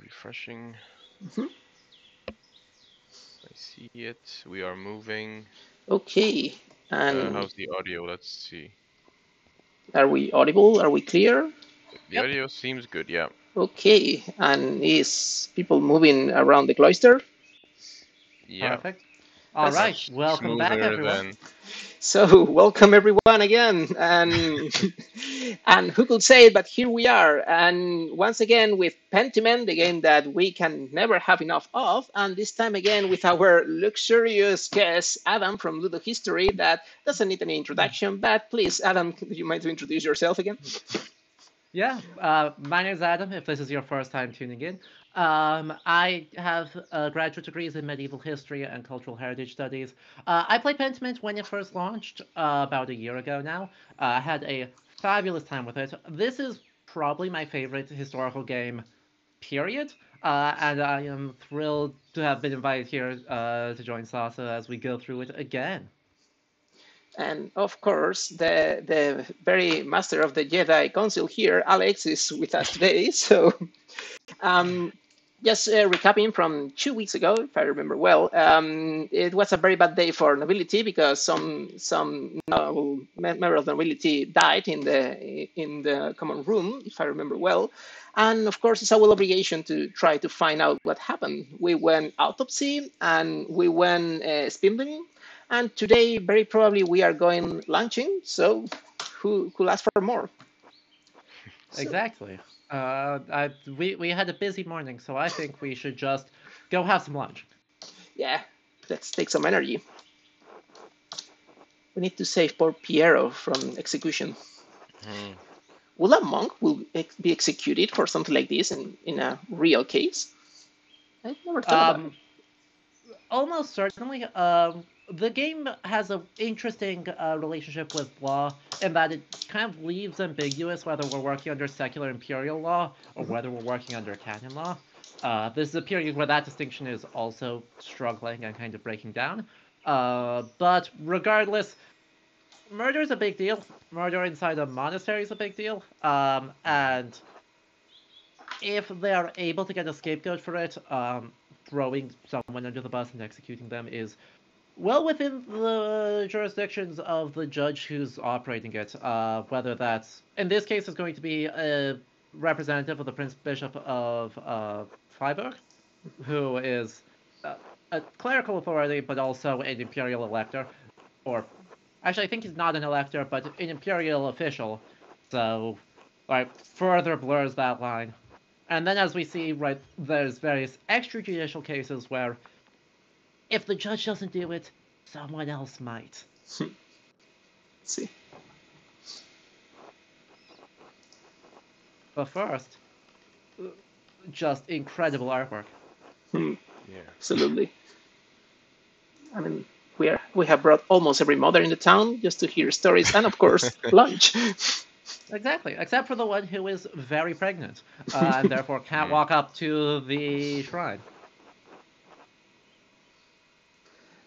refreshing. Mhm. I see it. We are moving. Okay. And Uh, how's the audio? Let's see. are we audible? Are we clear? The Yep. audio seems good. Yeah. Okay. And is people moving around the cloister? Yeah. Perfect. All That's right, welcome back, everyone. than- So welcome everyone again, and and who could say it? But here we are, and once again with Pentiment, the game that we can never have enough of, and this time again with our luxurious guest Adam from Ludohistory. That doesn't need any introduction, but please, Adam, you mind to introduce yourself again? Yeah, uh, my name is Adam. If this is your first time tuning in, um, I have uh, graduate degrees in medieval history and cultural heritage studies. Uh, I played Pentiment when it first launched uh, about a year ago now. Uh, I had a fabulous time with it. This is probably my favorite historical game, period. Uh, and I am thrilled to have been invited here uh, to join Sasa as we go through it again. And of course, the the very master of the Jedi Council here, Alex, is with us today. So, um, just uh, recapping from two weeks ago, if I remember well, um, it was a very bad day for nobility because some some noble member of nobility died in the in the common room, if I remember well. And of course, it's our obligation to try to find out what happened. We went autopsy and we went uh, spindling and today, very probably, we are going lunching. So, who could ask for more? So- Exactly. Uh, I, we we had a busy morning, so I think we should just go have some lunch. Yeah, let's take some energy. We need to save poor Piero from execution. Hmm. Will a monk will ex- be executed for something like this in, in a real case? I've never thought about Um, almost certainly. Um, the game has an interesting uh, relationship with law in that it kind of leaves ambiguous whether we're working under secular imperial law or Mhm. whether we're working under canon law. Uh, this is a period where that distinction is also struggling and kind of breaking down. Uh, but regardless, murder is a big deal. Murder inside a monastery is a big deal. Um, and if they are able to get a scapegoat for it, um, throwing someone under the bus and executing them is well within the jurisdictions of the judge who's operating it. Uh, whether that's in this case is going to be a representative of the Prince Bishop of uh, Freiburg, who is a, a clerical authority but also an imperial elector, or actually I think he's not an elector but an imperial official. So, like further blurs that line. And then, as we see, right, there's various extrajudicial cases where if the judge doesn't do it, someone else might. Let's see. But first, just incredible artwork. Hmm, Yeah. absolutely. I mean, we are we have brought almost every mother in the town just to hear stories, and of course, lunch. Exactly, except for the one who is very pregnant uh, and therefore can't Hmm. walk up to the shrine.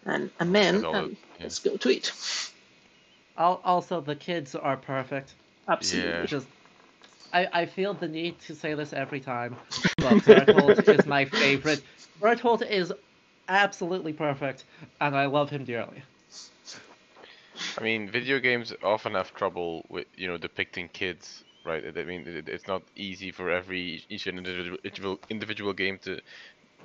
And a man, And all and the- yeah. let's go to it. Also, the kids are perfect. Absolutely. Yeah. Just, I, I feel the need to say this every time, but Bertolt is my favorite. Bertolt is absolutely perfect, and I love him dearly. I mean, video games often have trouble with you know depicting kids, right? I mean, it's not easy for every each individual individual, individual game to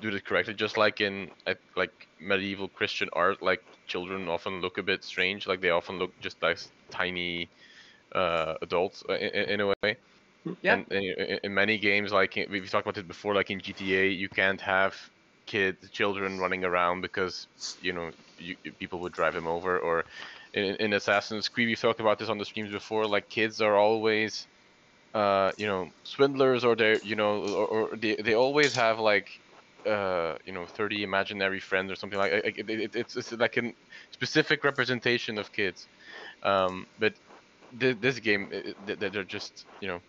do this correctly. Just like in uh, like medieval Christian art, like children often look a bit strange. Like they often look just like tiny uh, adults uh, in, in a way. Yeah. And, and in, in many games, like we've talked about it before, like in GTA, you can't have kids, children running around because you know you, people would drive them over. Or in, in Assassin's Creed, we've talked about this on the streams before. Like kids are always, uh, you know, swindlers, or they're you know, or, or they they always have like. Uh, you know, 30 imaginary friends or something like like, it, it, it's, it's like a specific representation of kids. Um, but th- this game, it, it- they- they're just, you know,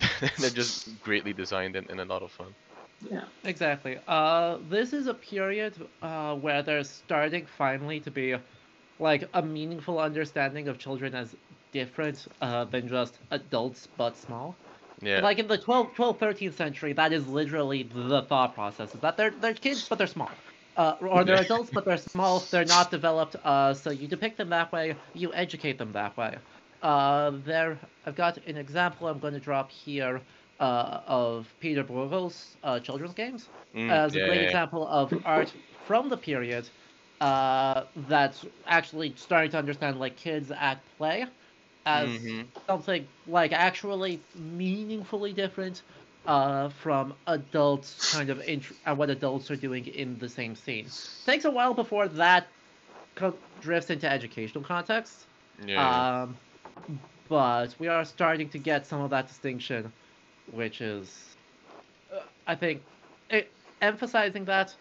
they're just greatly designed and, and a lot of fun. Yeah. Exactly. Uh, this is a period uh, where there's starting finally to be like a meaningful understanding of children as different uh, than just adults but small. Yeah. Like in the 12th, 12th, 13th century, that is literally the thought process. Is that they're they're kids, but they're small, uh, or they're adults, but they're small. They're not developed. Uh, so you depict them that way. You educate them that way. Uh, there, I've got an example. I'm going to drop here uh, of Peter Bruegel's uh, children's games Mm, as yeah, a great yeah, example of art from the period uh, that's actually starting to understand like kids at play as Mhm. something like actually meaningfully different uh, from adults kind of int- uh, what adults are doing in the same scene. Takes a while before that co- drifts into educational context. Yeah, yeah. Um, but we are starting to get some of that distinction, which is, uh, I think, it, emphasizing that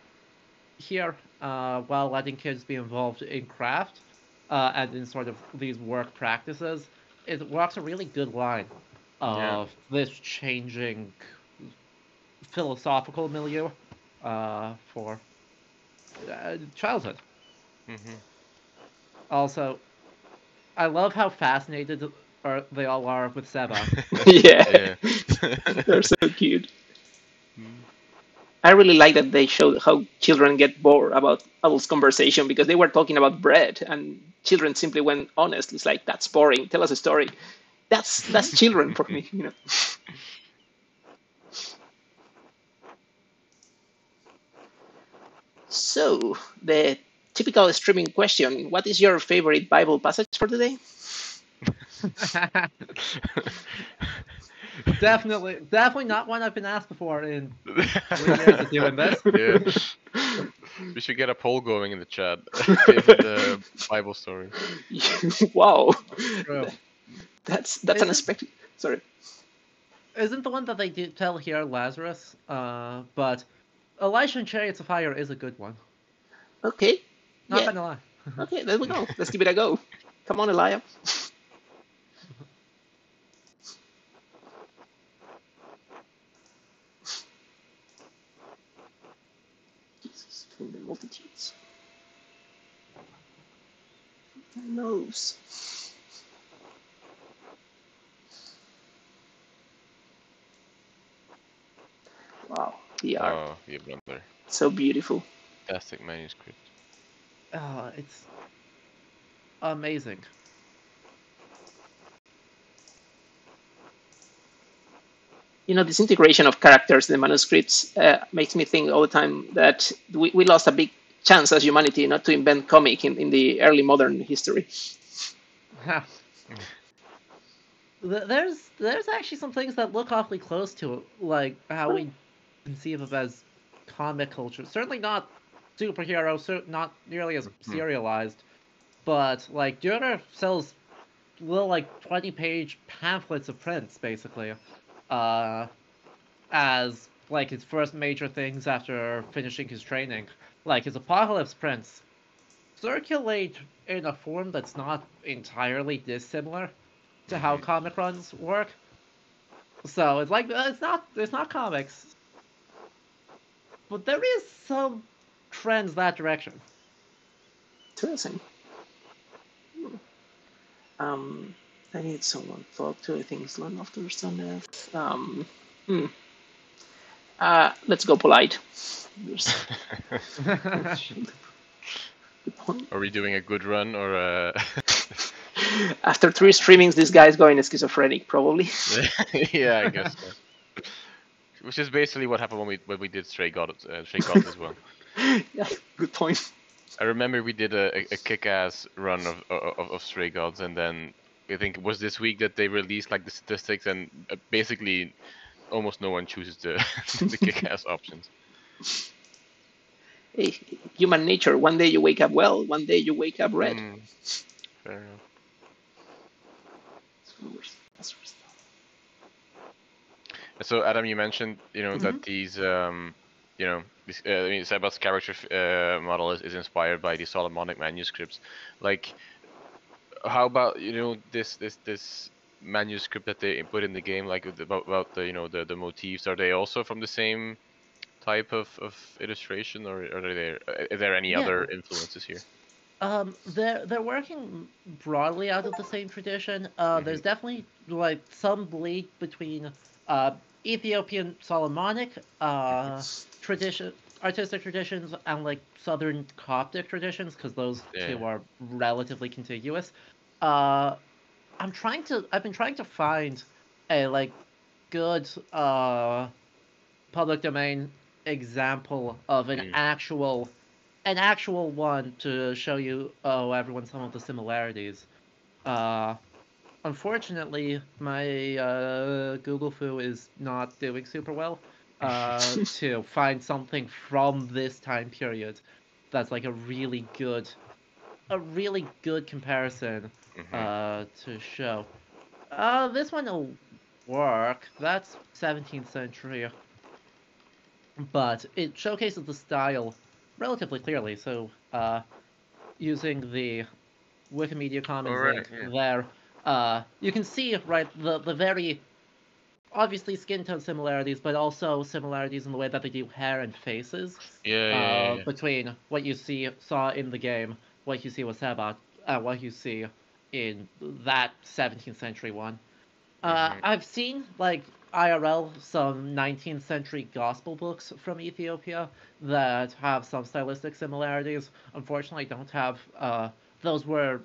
here uh, while letting kids be involved in craft uh, and in sort of these work practices, it walks a really good line of Yeah. this changing philosophical milieu uh, for uh, childhood. Mhm. Also, I love how fascinated are they all are with Seba. yeah, Yeah. they're so cute. I really like that they showed how children get bored about adults' conversation because they were talking about bread and children simply went honest. It's like that's boring. Tell us a story. That's that's children for me, you know. So the typical streaming question: What is your favorite Bible passage for today? definitely, definitely not one I've been asked before in three years of doing this. yeah. We should get a poll going in the chat. Favorite uh, Bible story. wow, True. that's that's Isn't- unexpected. Sorry. Isn't the one that they do tell here Lazarus? Uh, but Elisha and Chariots of Fire is a good one. Okay. Not yeah. gonna lie. Okay, there we go. Let's give it a go. Come on, Elia. Jesus, from the multitudes. My nose. Wow, the art. Oh, yeah, brother. So beautiful. Fantastic manuscript. Oh, it's amazing. You know, this integration of characters in the manuscripts uh, makes me think all the time that we, we lost a big chance as humanity not to invent comic in, in the early modern history. There's there's actually some things that look awfully close to it, like how we conceive of as comic culture. Certainly not superhero, cer- not nearly as serialized, but like Dürer sells little like twenty page pamphlets of prints basically, uh, as like his first major things after finishing his training. Like his apocalypse prints circulate in a form that's not entirely dissimilar to how comic runs work. So it's like uh, it's not it's not comics, but there is some trends that direction. Interesting. Hmm. Um, I need someone to talk to. I think of those that. Um, hmm. Uh, let's go polite. There's- Good point. Are we doing a good run or uh After three streamings, this guy's going schizophrenic, probably. yeah, I guess so. Which is basically what happened when we when we did Stray Gods, uh, Stray Gods as well. yeah, good point. I remember we did a, a, a kick-ass run of, of of Stray Gods, and then I think it was this week that they released like the statistics, and uh, basically almost no one chooses the the kick-ass options. Hey, human nature. One day you wake up well, one day you wake up red. Mm, fair enough. That's worse. So Adam, you mentioned you know that these um, you know this, uh, I mean Seba's character uh, model is, is inspired by the Solomonic manuscripts. Like, how about you know this this this manuscript that they put in the game, like about about the you know the the motifs? Are they also from the same type of, of illustration, or are there are there any Yeah. other influences here? Um, they're they're working broadly out of the same tradition. Uh, there's definitely like some bleed between uh, Ethiopian Solomonic uh, tradition, artistic traditions, and like Southern Coptic traditions, because those Yeah. two are relatively contiguous. Uh, I'm trying to. I've been trying to find a like good uh, public domain example of an Mm. actual, an actual one to show you, oh, everyone, some of the similarities. Uh, unfortunately, my uh, Google Foo is not doing super well uh, to find something from this time period that's like a really good, a really good comparison Mhm. uh, to show. Uh, this one will work. That's 17th century, but it showcases the style relatively clearly. So, uh, using the Wikimedia Commons Alright, link yeah. there, uh, you can see right the the very obviously skin tone similarities, but also similarities in the way that they do hair and faces yeah, yeah, uh, yeah, between what you see saw in the game, what you see with Sabat, and what you see in that 17th century one. Uh, Mhm. I've seen like IRL some 19th century gospel books from Ethiopia that have some stylistic similarities. Unfortunately, I don't have uh, those were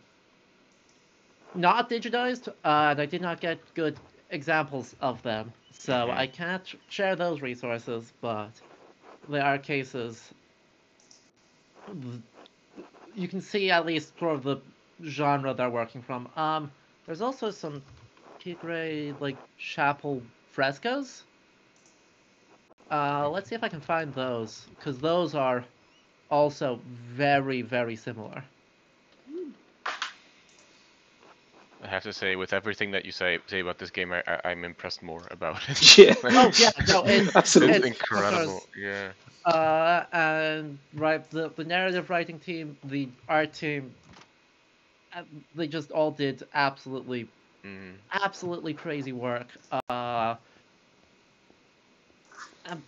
not digitized, uh, and I did not get good examples of them, so Mhm. I can't share those resources. But there are cases. You can see at least sort of the genre they're working from. Um, there's also some Tigray like chapel frescoes. Uh, let's see if I can find those, because those are also very, very similar. I have to say, with everything that you say say about this game, I, I I'm impressed more about it. Yeah. Oh yeah, no, it, Absolutely. it's it's- incredible. course. Yeah. Uh, and right, the the narrative writing team, the art team, uh, they just all did absolutely, Mm. absolutely crazy work. Uh, um,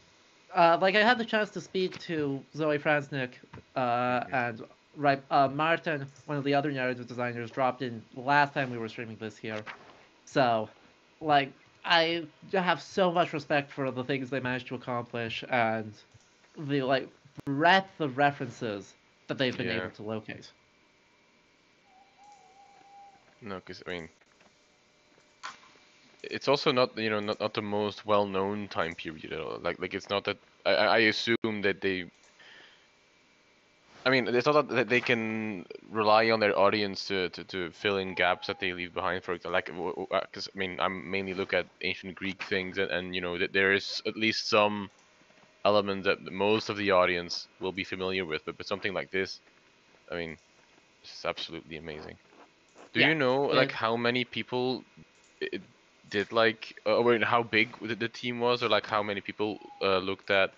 uh, like I had the chance to speak to Zoe Fransnick, uh, and right, uh, Martin, one of the other narrative designers, dropped in last time we were streaming this here. So, like, I have so much respect for the things they managed to accomplish and the like breadth of references that they've been Yeah. able to locate. No, because I mean, it's also not you know not, not the most well-known time period at all. Like like it's not that I, I I assume that they. I mean, it's not that they can rely on their audience to, to, to fill in gaps that they leave behind. For example, like because I mean, I mainly look at ancient Greek things, and, and you know that there is at least some element that most of the audience will be familiar with. But but something like this, I mean, it's absolutely amazing. Do Yeah, you know like how many people did like uh, or how big the, the team was or like how many people uh, looked at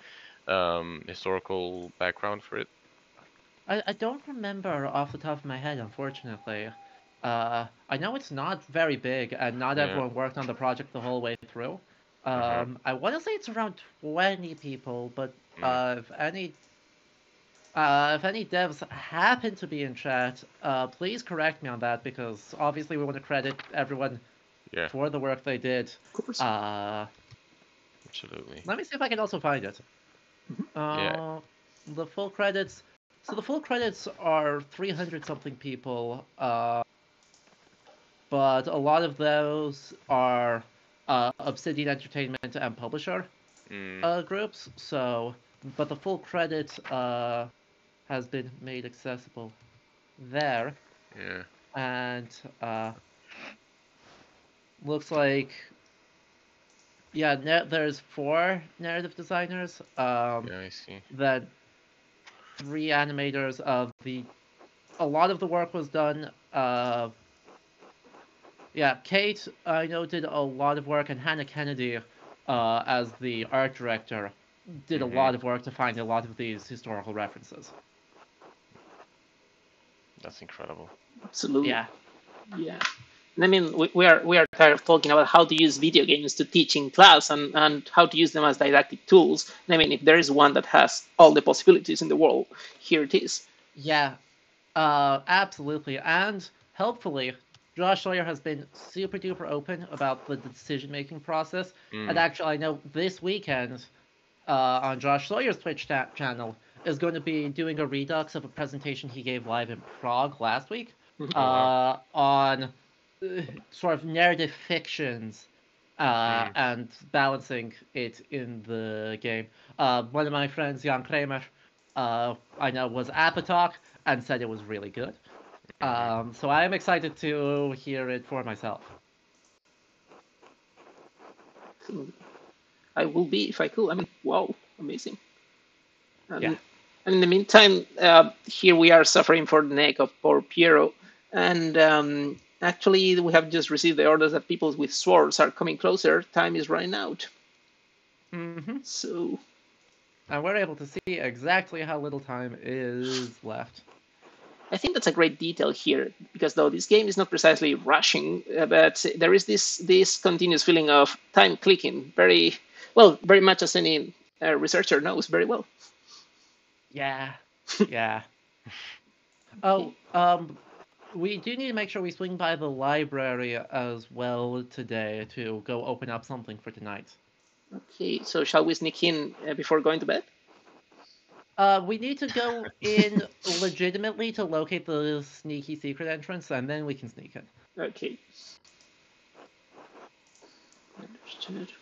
um, historical background for it? I, I don't remember off the top of my head, unfortunately. Uh, I know it's not very big, and not Yeah. everyone worked on the project the whole way through. Um, Mhm. I want to say it's around 20 people, but Mm. uh, if any uh, if any devs happen to be in chat, uh, please correct me on that because obviously we want to credit everyone Yeah. for the work they did. Of course. Uh, Absolutely. let me see if I can also find it. Uh, Yeah. The full credits. So the full credits are 300 something people, uh, but a lot of those are uh, Obsidian Entertainment and publisher Mm. uh, groups. So, but the full credit uh, has been made accessible there, yeah. and uh, looks like yeah, there's four narrative designers. Um, Yeah, I see. then three animators of the a lot of the work was done uh yeah kate i know did a lot of work and hannah kennedy uh as the art director did Mhm. a lot of work to find a lot of these historical references That's incredible. Absolutely. yeah Yeah. And I mean, we, we are we are kind of talking about how to use video games to teach in class and, and how to use them as didactic tools. I mean, if there is one that has all the possibilities in the world, here it is. yeah uh absolutely and helpfully Josh Sawyer has been super duper open about the decision making process. Mm. And actually, I know this weekend uh, on Josh Sawyer's Twitch ta- channel is going to be doing a redux of a presentation he gave live in Prague last week uh, on sort of narrative fictions uh, Mm. and balancing it in the game. Uh, one of my friends, Jan Kramer, uh, I know was at the talk and said it was really good. Um, so I am excited to hear it for myself. I will be if I could. I mean, wow, amazing. Um, Yeah. And in the meantime, uh, here we are suffering for the neck of poor Piero. And um, actually, we have just received the orders that people with swords are coming closer. Time is running out. hmm So, And we're able to see exactly how little time is left. I think that's a great detail here because though this game is not precisely rushing, uh, but there is this this continuous feeling of time clicking. Very well, very much as any uh, researcher knows very well. Yeah, yeah. Oh, um, we do need to make sure we swing by the library as well today to go open up something for tonight. Okay, so shall we sneak in uh, before going to bed? Uh, we need to go in legitimately to locate the sneaky secret entrance, and then we can sneak in. Okay. Understood.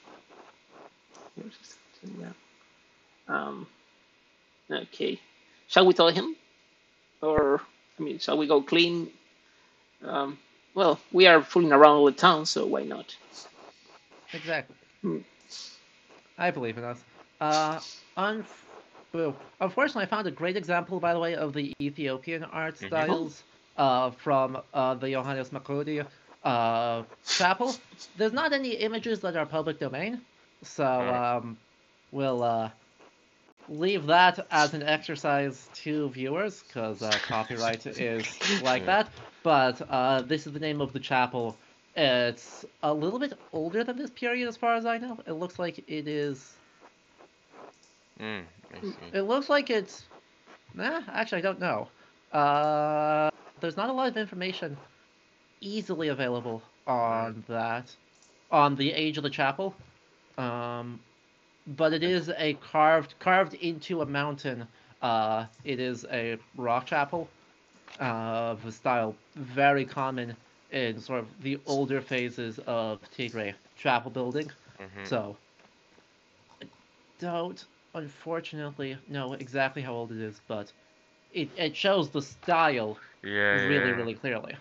Um. Okay. Shall we tell him, or I mean, shall we go clean? Um. Well, we are fooling around all the town, so why not? Exactly. Hmm. I believe in us. Uh, un- boo. Unfortunately, I found a great example, by the way, of the Ethiopian art Mhm. styles uh, from uh, the Johannes Makodi uh, chapel. There's not any images that are public domain, so um, we'll uh, leave that as an exercise to viewers, because uh, copyright is like that. But uh, this is the name of the chapel. It's a little bit older than this period, as far as I know. It looks like it is. Mm, It looks like it's. Nah, actually, I don't know. Uh, there's not a lot of information easily available on that, on the age of the chapel. Um, but it is a carved carved into a mountain. Uh, it is a rock chapel uh, of a style very common in sort of the older phases of Tigray chapel building. Mhm. So, I don't unfortunately know exactly how old it is, but it, it shows the style Yeah, really, yeah. really clearly.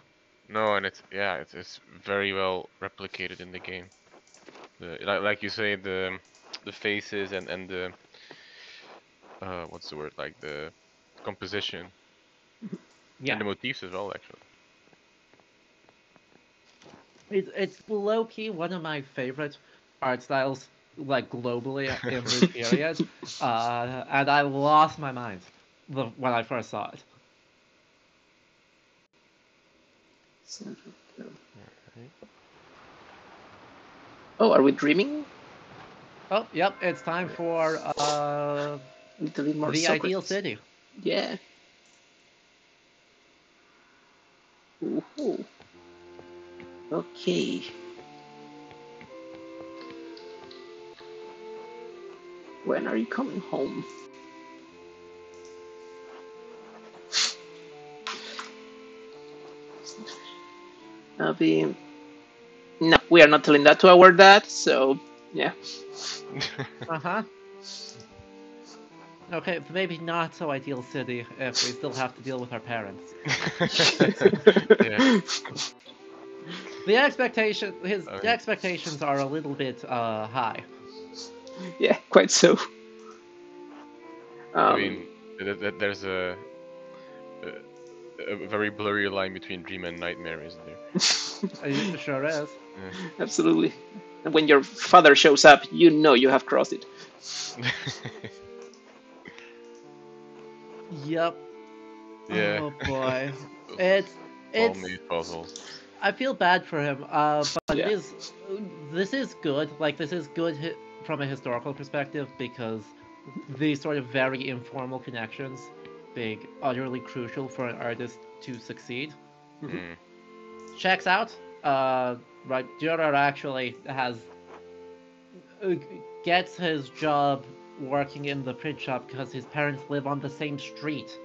No, and it's yeah, it's it's very well replicated in the game. The like, like you say the the faces and and the uh what's the word like the composition Yeah, and the motifs as well actually. it, it's low key one of my favorite art styles, like globally in this period, uh, and I lost my mind the, when I first saw it. Oh, are we dreaming? Oh, yep, it's time for uh, A little more the ideal city. Yeah. Ooh. Okay. When are you coming home? I'll be. No, we are not telling that to our dad, so yeah. Uh huh. Okay, maybe not so ideal city if we still have to deal with our parents. yeah. The expectation, his Okay. the expectations are a little bit uh, high. yeah, quite so. Um, I mean, th- th- there's a, a a very blurry line between dream and nightmare, isn't there? It sure is. absolutely. And when your father shows up, you know you have crossed it. Yep. yeah. Oh boy. It's it's. these puzzles. I feel bad for him. Uh, but Yeah. it is. This is good. Like this is good hi- from a historical perspective because these sort of very informal connections being utterly crucial for an artist to succeed. Mm. checks out. Uh, right, Durer actually has uh, gets his job working in the print shop because his parents live on the same street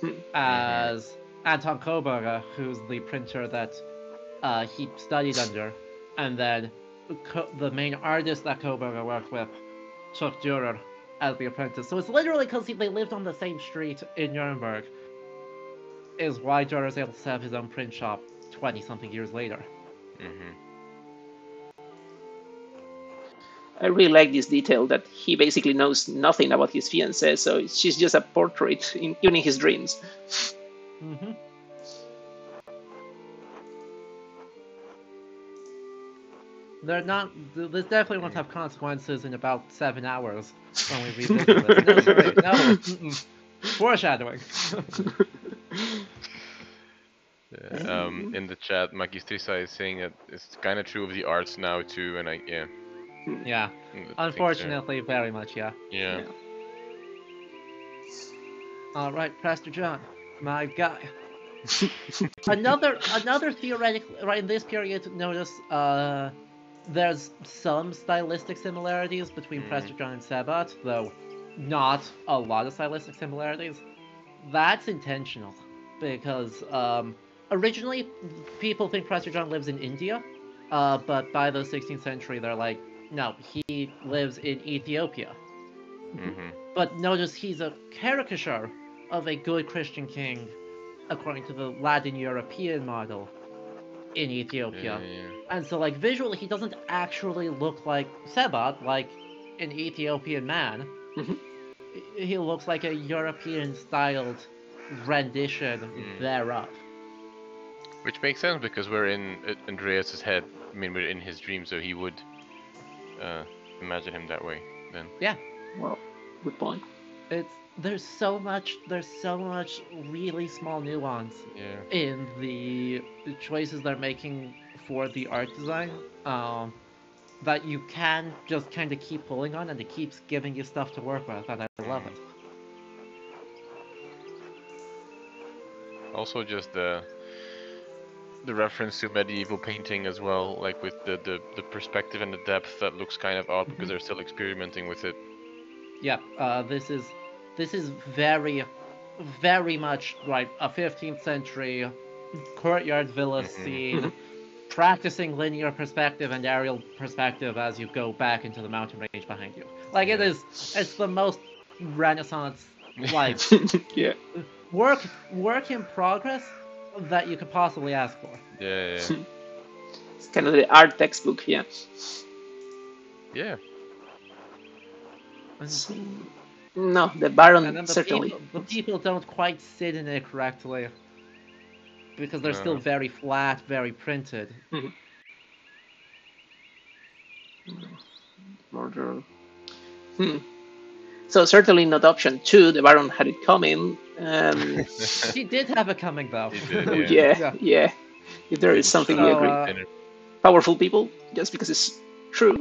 Hmm. as Anton Koberger, who's the printer that uh, he studied under, and then Co- the main artist that Koberger worked with took Durer as the apprentice. So it's literally because they lived on the same street in Nuremberg, is why Durer is able to have his own print shop 20 something years later. Hmm I really like this detail that he basically knows nothing about his fiancée, so she's just a portrait, in, even in his dreams. hmm They're not. This definitely won't have consequences in about seven hours when we revisit this. No, sorry, no. mm-mm. Foreshadowing. Yeah, um, in the chat, Magistrisa is saying that it's kind of true of the arts now too, and I yeah. yeah. I think so. Unfortunately, very much, yeah. Yeah. All right, Prester John, my guy. another another theoretical right in this period. Notice uh, there's some stylistic similarities between Mhm. Prester John and Sabat, though not a lot of stylistic similarities. That's intentional because um, originally people think Prester John lives in India, uh, but by the 16th century they're like, no, he lives in Ethiopia. hmm But notice he's a caricature of a good Christian king, according to the Latin European model in Ethiopia. Yeah, yeah. And so, like, visually, he doesn't actually look like Sebat, like an Ethiopian man. Mhm. He- He looks like a European styled rendition Mm. thereof. Which makes sense because we're in uh, Andreas's head. I mean, we're in his dream, so he would uh, imagine him that way. Then. Yeah. Well, good point. It's there's so much there's so much really small nuance Yeah. in the choices they're making for the art design um, that you can just kind of keep pulling on and it keeps giving you stuff to work with and I love it. Also, just the the reference to medieval painting as well, like with the the, the perspective and the depth that looks kind of odd because they're still experimenting with it. Yeah, uh, this is this is very very much like a 15th century courtyard villa Mhm. scene practicing linear perspective and aerial perspective as you go back into the mountain range behind you. Like it Yeah. is it's the most renaissance like yeah. work work in progress that you could possibly ask for. Yeah, yeah, It's kind of the art textbook, yeah. yeah. So, no, the Baron the certainly. people, the people don't quite sit in it correctly because they're still very flat, very printed. Murder. Hmm. So certainly not option two. The Baron had it coming. Um, She did have a coming though. Did, yeah, Yeah. yeah, Yeah. If there is something we agree. uh, Powerful people, just because it's true.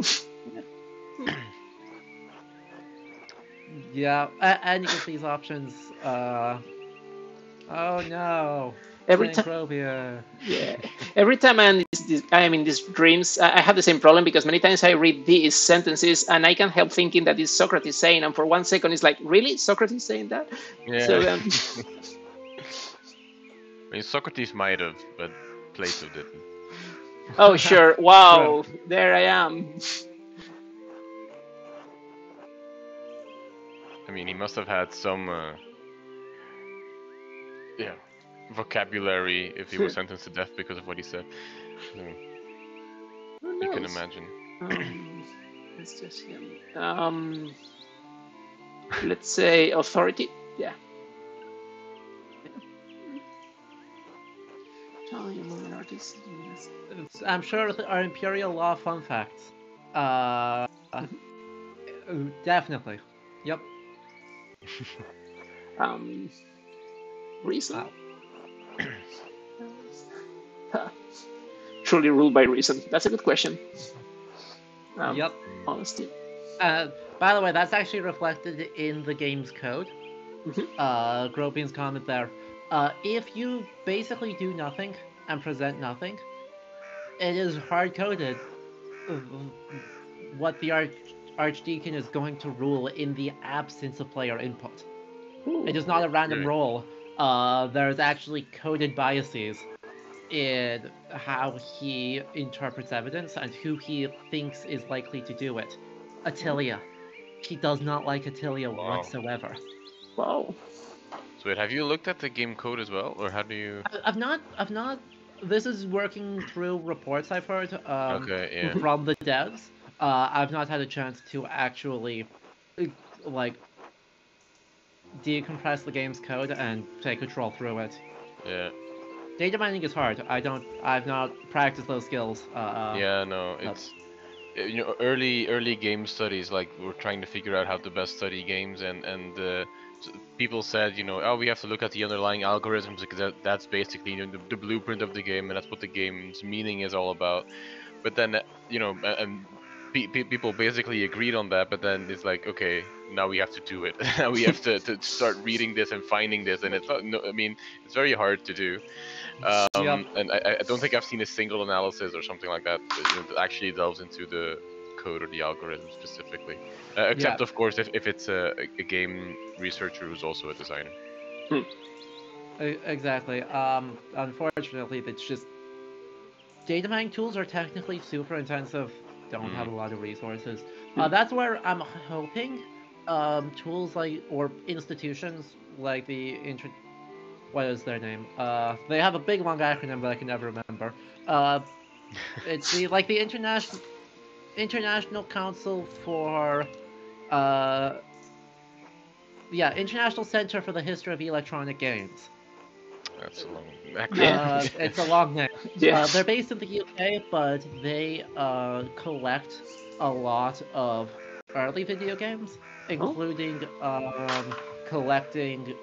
Yeah, and you get these options. Uh, oh no. Every time, yeah. Every time I'm in these, these, I am in these dreams, I I have the same problem because many times I read these sentences and I can't help thinking that it's Socrates saying, and for one second it's like, really, Socrates saying that? Yeah. So um, I mean, Socrates might have, but Plato didn't. oh sure, wow, there I am. I mean, he must have had some, uh, yeah, vocabulary if he was sentenced to death because of what he said. So, Who you can imagine. Um, it's just him. Um, let's say authority. Yeah. Italian woman artist. It's- I'm sure there are Imperial Law fun facts. Uh, uh, definitely. Yep. Um, reason. Wow. Huh. Truly ruled by reason. That's a good question. Um, Yep. Honestly. Uh, by the way, that's actually reflected in the game's code. Mhm. Uh, Grobian's comment there. Uh, if you basically do nothing and present nothing, it is hard coded what the arch archdeacon is going to rule in the absence of player input. It is not a random Right. roll. Uh, there's actually coded biases in how he interprets evidence and who he thinks is likely to do it. Ottilia. He does not like Ottilia Wow. whatsoever. Wow. So wait, have you looked at the game code as well, or how do you? I- I've not. I've not. This is working through reports I've heard um, okay, yeah. from the devs. Uh, I've not had a chance to actually, like, decompress the game's code and take a troll through it. Yeah, Data mining is hard. I don't. I've not practiced those skills. Uh, yeah, no, it's uh, you know early early game studies like we're trying to figure out how to best study games and and uh, people said you know oh we have to look at the underlying algorithms because that, that's basically you know, the, the blueprint of the game and that's what the game's meaning is all about but then uh, you know and pe- pe- people basically agreed on that but then it's like okay now we have to do it now we have to, to start reading this and finding this and it's not no, i mean it's very hard to do um, and I, I don't think I've seen a single analysis or something like that that, you know, that actually delves into the code or the algorithm specifically. Uh, except, Yeah. of course, if, if it's a, a game researcher who's also a designer. e- exactly. Um, unfortunately, it's just data mining tools are technically super intensive. Don't have a lot of resources. Uh, that's where I'm hoping um, tools like or institutions like the inter. What is their name? Uh, they have a big long acronym that I can never remember. Uh, it's the like the international International Council for uh, yeah International Center for the History of Electronic Games. That's a long Yeah. Uh, it's a long name. Yeah. Uh, they're based in the UK, but they uh, collect a lot of early video games, including um, collecting,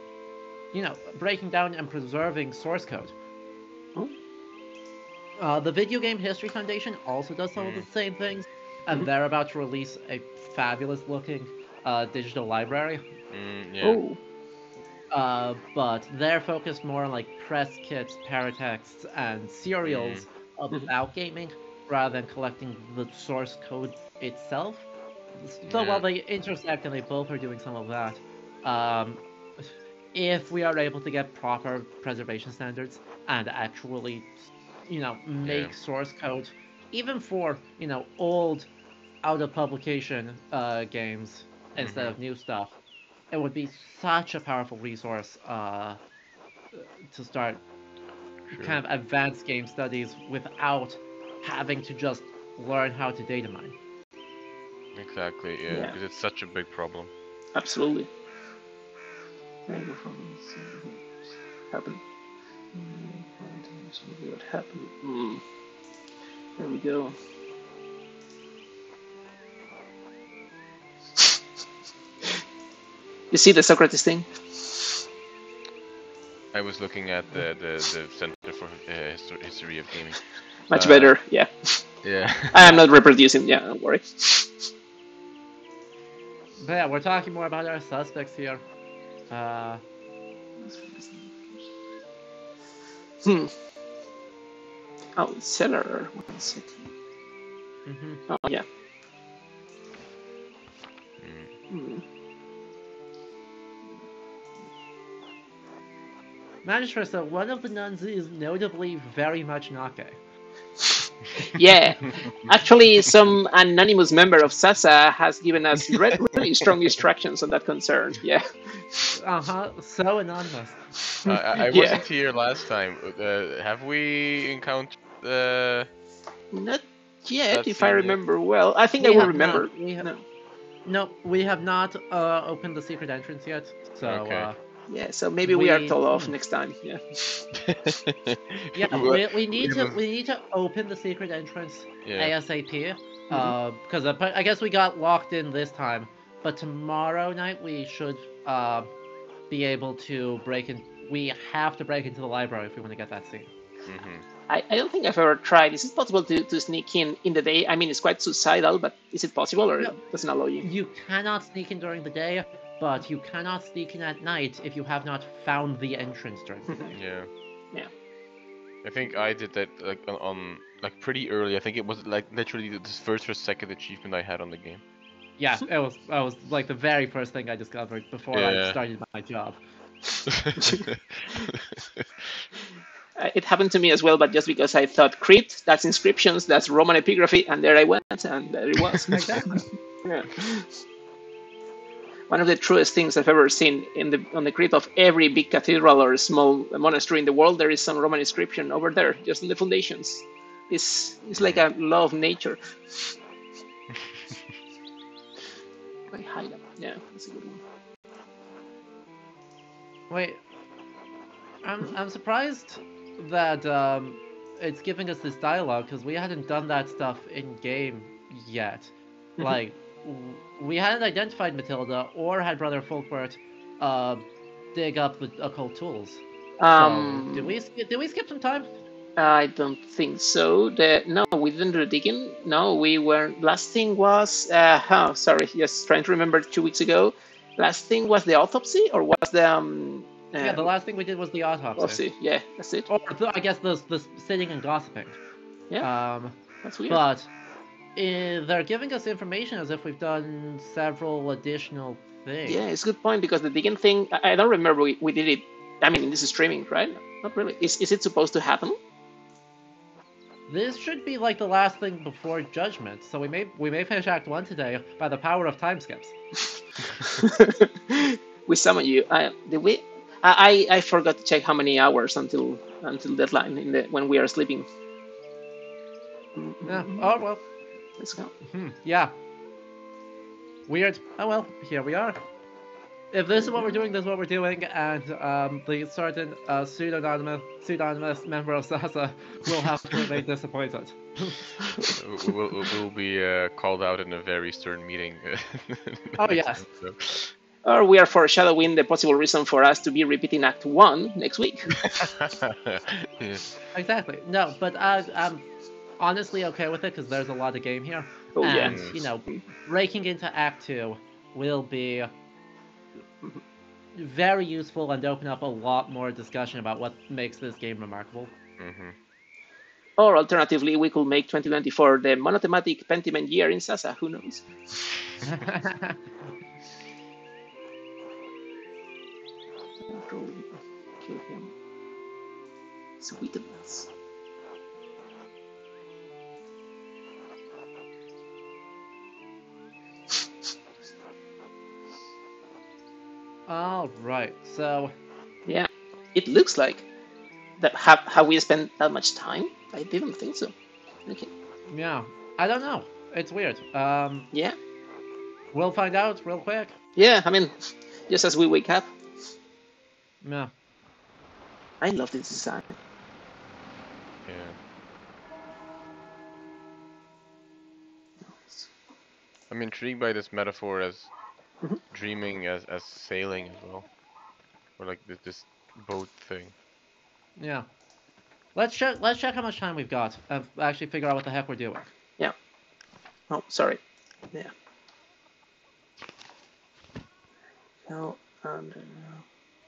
you know, breaking down and preserving source code. Oh. Uh, the Video Game History Foundation also does some of the same things, and they're about to release a fabulous-looking uh, digital library. Mm, yeah. Oh. Uh, but they're focused more on like press kits, paratexts, and serials Mhm. about gaming rather than collecting the source code itself. So Yeah. while they intersect and they both are doing some of that, um, if we are able to get proper preservation standards and actually, you know, make Yeah. source code, even for you know old, out of publication uh, games instead Mhm. of new stuff, it would be such a powerful resource uh, to start Sure. kind of advanced game studies without having to just learn how to data mine. Exactly, yeah, Yeah. because it's such a big problem. Absolutely. Happen. What happened? Mm. There we go. You see the Socrates thing? I was looking at the, the, the Center for uh, History of Gaming. Much Uh, better. Yeah. Yeah. I am not reproducing. Yeah, don't worry. But yeah, we're talking more about our suspects here. Uh, Hmm. Oh, seller. One second. mhm. Oh, yeah. Mm. Hmm. Magistrate, so one of the nuns is notably very much gay. Yeah. Actually, some anonymous member of Sasa has given us re- really strong instructions on that concern. Yeah. Uh huh. So anonymous. I, I I Yeah. wasn't here last time. Uh, have we encountered? Uh, Not yet, if I in it. remember well. I think I will remember. Not, we have, No. no, we have not uh, opened the secret entrance yet. So Okay. Yeah, so maybe we, are told off next time. Yeah. yeah, we, we need to we need to open the secret entrance yeah. ASAP. Uh, because I guess we got locked in this time, but tomorrow night we should uh, be able to break in. We have to break into the library if we want to get that scene. hmm I, I don't think I've ever tried. Is it possible to, to sneak in in the day? I mean, it's quite suicidal, but is it possible or No. doesn't allow you? You cannot sneak in during the day, but you cannot sneak in at night if you have not found the entrance during the day. Yeah. Yeah. I think I did that like on, on like pretty early. I think it was like literally the first or second achievement I had on the game. Yeah, it was. It was like the very first thing I discovered before I started my job. Uh, It happened to me as well, but just because I thought crypt, that's inscriptions, that's Roman epigraphy, and there I went, and there it was. Exactly. Yeah. One of the truest things I've ever seen in the on the crypt of every big cathedral or small monastery in the world, there is some Roman inscription over there, just in the foundations. It's it's like a law of nature. Yeah, that's a good one. Wait, I'm I'm surprised that um, it's giving us this dialogue because we hadn't done that stuff in game yet. Mhm. Like, we hadn't identified Matilda or had Brother Fulkbert uh, dig up the occult tools. Um, so, did we did we skip some time? I don't think so. The no, we didn't do the digging. No, we were. Last thing was. Uh, oh, sorry. Just trying to remember. Two weeks ago. Last thing was the autopsy, or was the um. Uh, yeah, the last thing we did was the autopsy. autopsy. Yeah, that's it. Or I guess the the sitting and gossiping. Yeah. Um, That's weird. but eh, they're giving us information as if we've done several additional things. yeah, it's a good point because the digging thing. I, I don't remember we, we did it. I mean, this is streaming, right? Not really. Is is it supposed to happen? This should be like the last thing before Judgment, so we may we may finish Act One today by the power of time skips. we summon you. I, did we? I, I I forgot to check how many hours until until deadline in the when we are sleeping. Yeah. Oh well. Let's go. Hmm. Yeah. Weird. Oh well. Here we are. If this is what we're doing, this is what we're doing, and um, the certain uh, pseudonymous pseudonymous member of SASA will have to remain disappointed. we will we'll be uh, called out in a very stern meeting. Oh, yes. time, Or we are foreshadowing the possible reason for us to be repeating Act One next week. Yeah. Exactly. No, but I, I'm honestly okay with it because there's a lot of game here. Oh yeah. and, you know, breaking into Act 2 will be very useful and open up a lot more discussion about what makes this game remarkable. Mhm. Or alternatively, we could make 2024 the monothematic Pentiment year in SASA. Who knows? Kill him. It's wickedness. All right, so Yeah, it looks like that. Have have we spent that much time? I didn't think so. Okay. yeah, I don't know. It's weird. Um, Yeah. we'll find out real quick. Yeah. I mean, just as we wake up, Yeah. I love this design. Yeah. I'm intrigued by this metaphor as. Dreaming as as sailing as well, or like this, this boat thing. Yeah. Let's check. Let's check how much time we've got and actually figure out what the heck we're doing. Yeah. Oh, sorry. Yeah. No, and uh,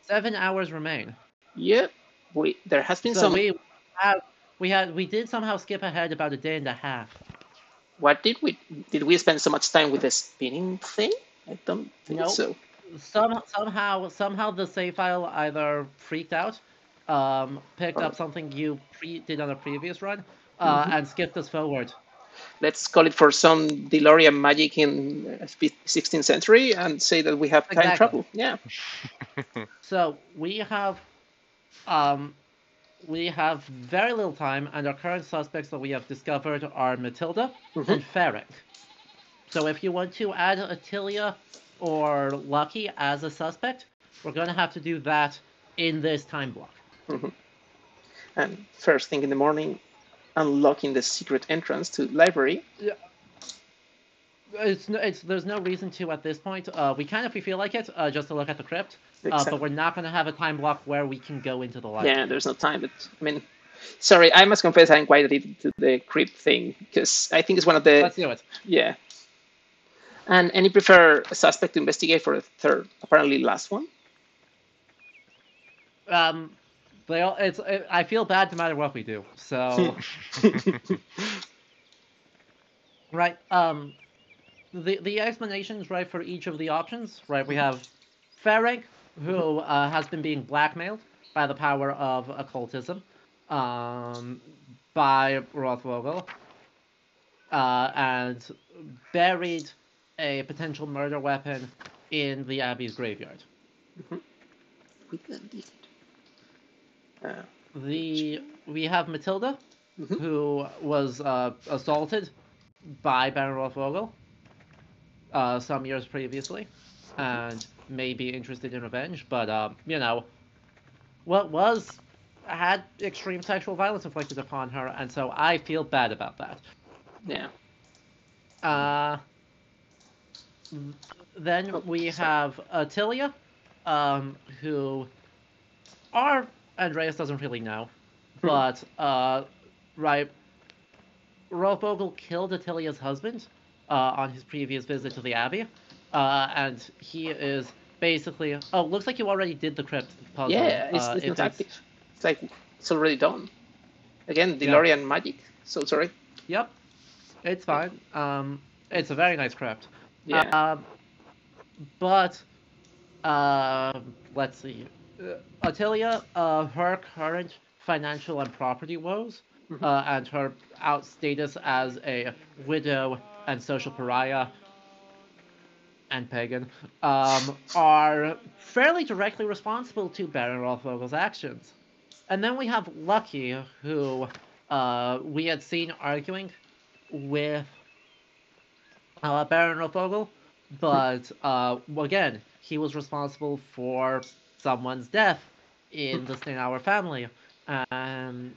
Seven hours remain. Yep. we there has been So some. we have, we had we did somehow skip ahead about a day and a half. What did we did we spend so much time with the spinning thing? I don't think Nope. so. Some somehow somehow the save file either freaked out, um, picked Oh. up something you pre- did on a previous run, uh, Mhm. and skipped us forward. Let's call it for some DeLorean magic in uh, 16th century and say that we have time Exactly. travel. Yeah. So we have, um, we have very little time, and our current suspects that we have discovered are Matilda Mhm. and Ferenc. So if you want to add Ottilia or Lucky as a suspect, we're going to have to do that in this time block. And first thing in the morning, unlocking the secret entrance to library. Yeah. It's, no, it's there's no reason to at this point. Uh, we can if we feel like it, uh, just to look at the crypt. Uh, Exact- but we're not going to have a time block where we can go into the library. yeah, there's no time. But I mean, sorry, I must confess I'm quite addicted to the crypt thing because I think it's one of the Let's do it. yeah. And any prefer a suspect to investigate for a third, apparently last one. Um, They all, it's it, I feel bad no matter what we do. So right, um, the the explanations right for each of the options. Right, we have Ferenc, who uh, has been being blackmailed by the power of occultism, um, by Rothvogel, uh, and buried a potential murder weapon in the Abbey's graveyard. We can dig it. Uh, The we have Matilda, Mhm. who was uh, assaulted by Baron Rothvogel uh, some years previously, and may be interested in revenge. But um, you know, what was had extreme sexual violence inflicted upon her, and so I feel bad about that. yeah. Uh, then Oh, we have Ottilia, um, who our Andreas doesn't really know, Hmm. but uh, right, Rothvogel killed Ottilia's husband uh, on his previous visit to the Abbey, uh, and he is basically. Oh, looks like you already did the crypt puzzle. Yeah, it's, uh, it's active. It's like it's already done. Again, Yeah. Magic. So sorry. Yep, it's fine. Um, it's a very nice crypt. Yeah. Um, but uh, let's see. Uh, Ottilia, uh, her current financial and property woes, Mhm. uh, and her out status as a widow and social pariah and pagan, um, are fairly directly responsible to Baron Rothvogel's actions. And then we have Lucky, who uh, we had seen arguing with uh, Baron Rothvogel, but uh, again, he was responsible for someone's death in the Steinauer family, and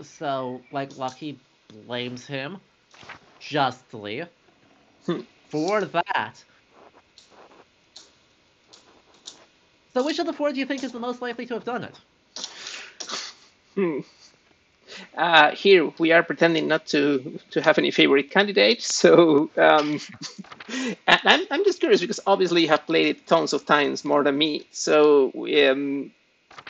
so like Lucky blames him justly for that. So, which of the four do you think is the most likely to have done it? Hmm. Uh, here we are pretending not to to have any favorite candidates. So um, I'm I'm just curious because obviously you have played it tons of times more than me. So um,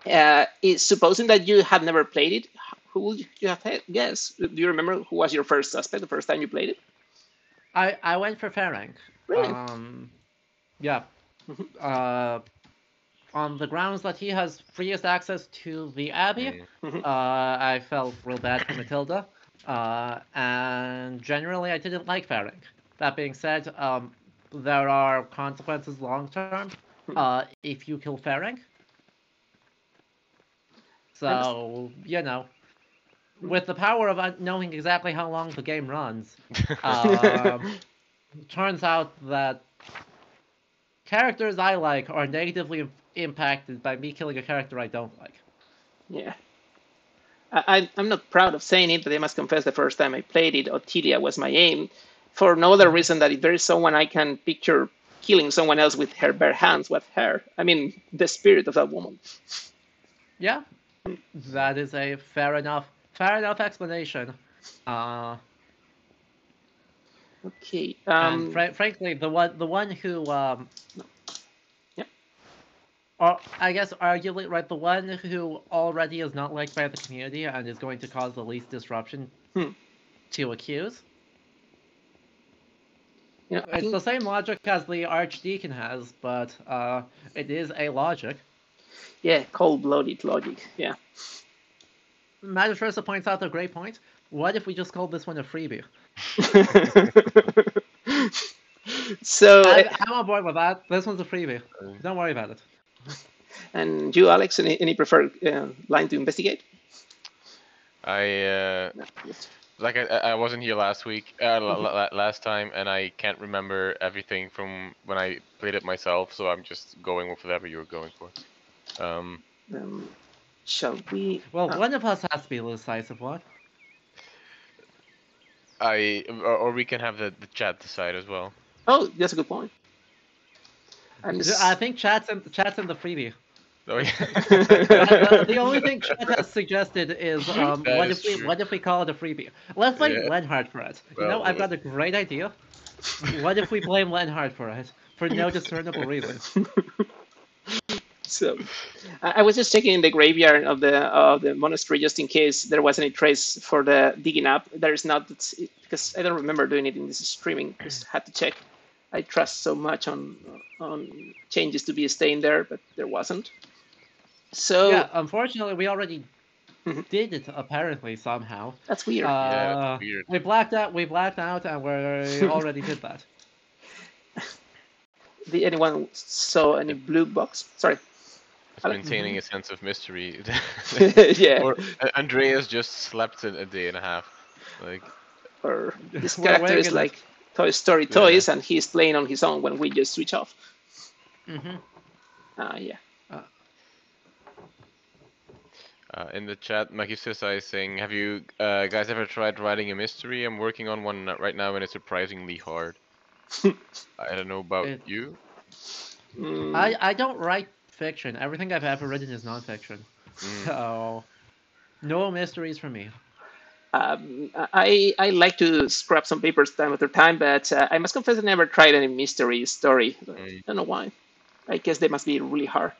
uh, is supposing that you had never played it, who would you have had, guess? Do you remember who was your first suspect the first time you played it? I I went for Ferenc. Really? Um, yeah. Mhm. Uh, on the grounds that he has freest access to the Abbey, Mm. uh, I felt real bad for Matilda. Uh, and generally, I didn't like Ferenc. That being said, um, there are consequences long term uh, if you kill Ferenc. So, you know, with the power of knowing exactly how long the game runs, um, turns out that characters I like are negatively impacted by me killing a character I don't like. Yeah. I, I'm not proud of saying it, but I must confess the first time I played it, Ottilia was my aim, for no other reason that if there is someone I can picture killing someone else with her bare hands, with her, I mean, the spirit of that woman. Yeah, that is a fair enough, fair enough explanation. Uh, Okay. and Um, fr- frankly, the one, the one who, um. Or I guess arguably, right, the one who already is not liked by the community and is going to cause the least disruption Hmm. to accuse. you know, It's think- the same logic as the Archdeacon has, but uh, it is a logic. yeah, cold-blooded logic. Yeah. Magistressa points out a great point. What if we just called this one a freebie? so, I'm, uh, I'm on board with that. This one's a freebie. Mm. Don't worry about it. and you, Alex, any, any preferred uh, line to investigate? I uh, like I, I wasn't here last week, uh, la- la- last time, and I can't remember everything from when I played it myself. So I'm just going with whatever you were going for. Um, Um, shall we? Well, uh, one of us has to be the size of what. I or, or we can have the, the chat decide as well. Oh, that's a good point. And Th- I think chat's in, chat's in the freebie. Oh yeah. The, the only thing chat has suggested is um, what is if we true. what if we call it a freebie? Let's blame Yeah. Lenhard for it. You know, I've got a great idea. What if we blame Lenhard for it for no discernible reason? so I, I was just checking in the graveyard of the of the monastery just in case there was any trace for the digging up. There is not because I don't remember doing it in this streaming. Just had to check. I trust so much on on changes to be staying there, but there wasn't. So Yeah, unfortunately, we already Mhm. did it apparently somehow. that's weird. Uh, Yeah, it's weird. We blacked out. We blacked out, and we already did that. Did anyone saw any blue box? Sorry. It's maintaining a sense of mystery. yeah. or uh, Andreas just slept a, a day and a half. Like, or this character wearing is it- like Toy Story Yeah. toys, and he's playing on his own when we just switch off. hmm Ah, yeah. uh, in the chat, Makisisa is saying, "Have you uh, guys ever tried writing a mystery? I'm working on one right now, and it's surprisingly hard. I don't know about It- you. Mm, I I don't write fiction. Everything I've ever written is nonfiction. Mm. So, no mysteries for me. Um, I I like to scrap some papers time after time, but uh, I must confess I never tried any mystery story. I don't know why. I guess they must be really hard.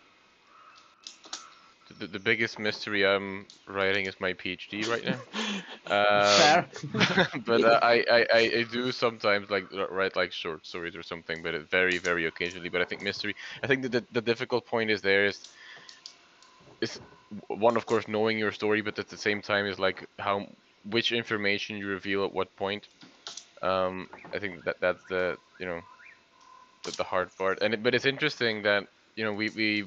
The, the biggest mystery I'm writing is my PhD right now. Um, Fair. but uh, I, I, I I do sometimes like write like short stories or something, but it very very occasionally. But I think mystery. I think that the, the difficult point is there is is one of course knowing your story, but at the same time is like how which information you reveal at what point. Um, I think that that's the you know the, the hard part. And it, but it's interesting that you know we we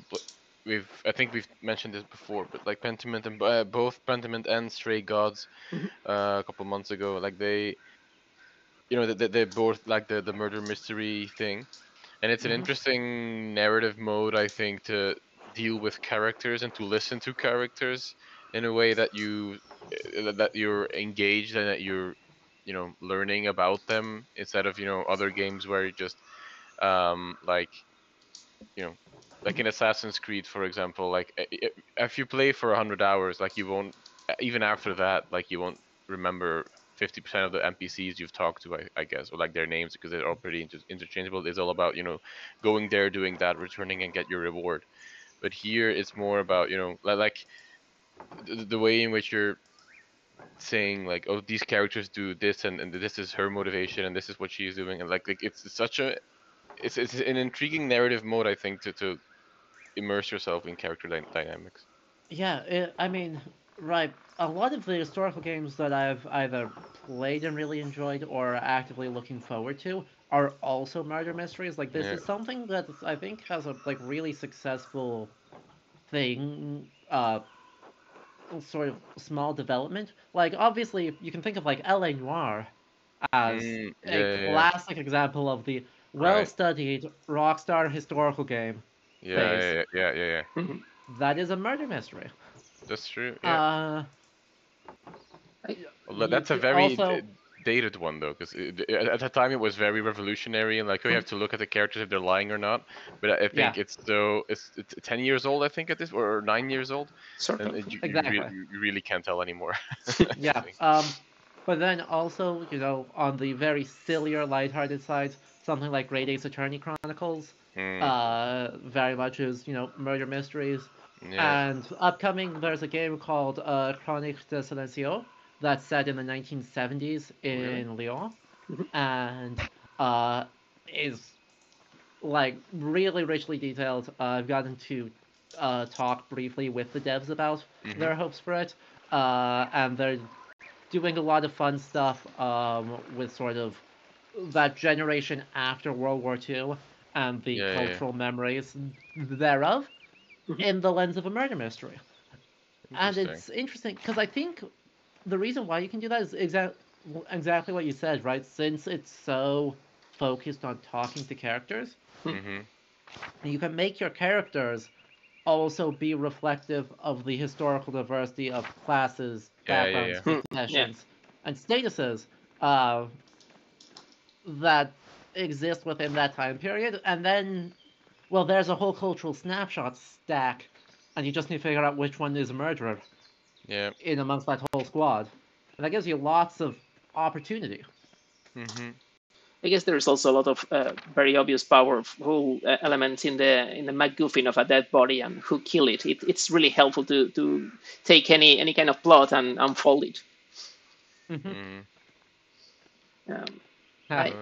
we've I think we've mentioned this before, but like Pentiment and uh, both Pentiment and Stray Gods Mhm. uh, a couple months ago, like they, you know, they, they- both like the the murder mystery thing, and it's an Mhm. interesting narrative mode I think to deal with characters and to listen to characters in a way that you that you're engaged and that you're you know learning about them instead of you know other games where you just um like you know like in assassin's creed for example like if you play for 100 hours like you won't even after that like you won't remember 50% of the npcs you've talked to I, I guess or like their names because they're all pretty inter- interchangeable. It's all about you know going there doing that returning and get your reward. But here it's more about you know li- like the, the way in which you're saying like oh these characters do this and, and this is her motivation and this is what she's doing and like, like it's such a it's, it's an intriguing narrative mode i think to, to immerse yourself in character dy- dynamics Yeah, it, I mean, right. A lot of the historical games that I've either played and really enjoyed or actively looking forward to are also murder mysteries. Like this Yeah. is something that I think has a like really successful thing, uh, sort of small development. Like obviously, you can think of like L.A. Noire as Mm, a yeah, yeah, yeah. classic example of the well-studied rockstar historical game yeah yeah yeah yeah, yeah. that is a murder mystery. that's true yeah Uh, Well, that's a very also- dated one though because at the time it was very revolutionary and like oh, you have to look at the characters if they're lying or not but i think Yeah. it's so it's, it's 10 years old i think at this or 9 years old Sort and of. you, you, Exactly. really, you really can't tell anymore yeah. Um, but then also, you know, on the very sillier, lighthearted side, something like Great Ace Attorney Chronicles, Hmm, uh, very much is you know murder mysteries. yeah. And upcoming, there's a game called uh, Chronique des Silencieux that's set in the 1970s in Lyon, Mhm. and uh, is like really richly detailed. Uh, I've gotten to uh, talk briefly with the devs about Mhm. their hopes for it, uh, and they're doing a lot of fun stuff um, with sort of that generation after World War II and the Yeah, yeah, yeah. cultural memories thereof Mhm. in the lens of a murder mystery. And it's interesting because I think the reason why you can do that is exact, exactly what you said, right? Since it's so focused on talking to characters, Mhm. you can make your characters also be reflective of the historical diversity of classes, Yeah, yeah, backgrounds, yeah. Hmm, yeah. professions, and statuses uh, that exist within that time period. And then, well, there's a whole cultural snapshot stack, and you just need to figure out which one is a murderer yeah in amongst that whole squad. And that gives you lots of opportunity. hmm I guess there's also a lot of uh, very obvious powerful uh, elements in the in the MacGuffin of a dead body and who kill it. it. It's really helpful to to take any any kind of plot and unfold it. Mhm. Mm. Um, I-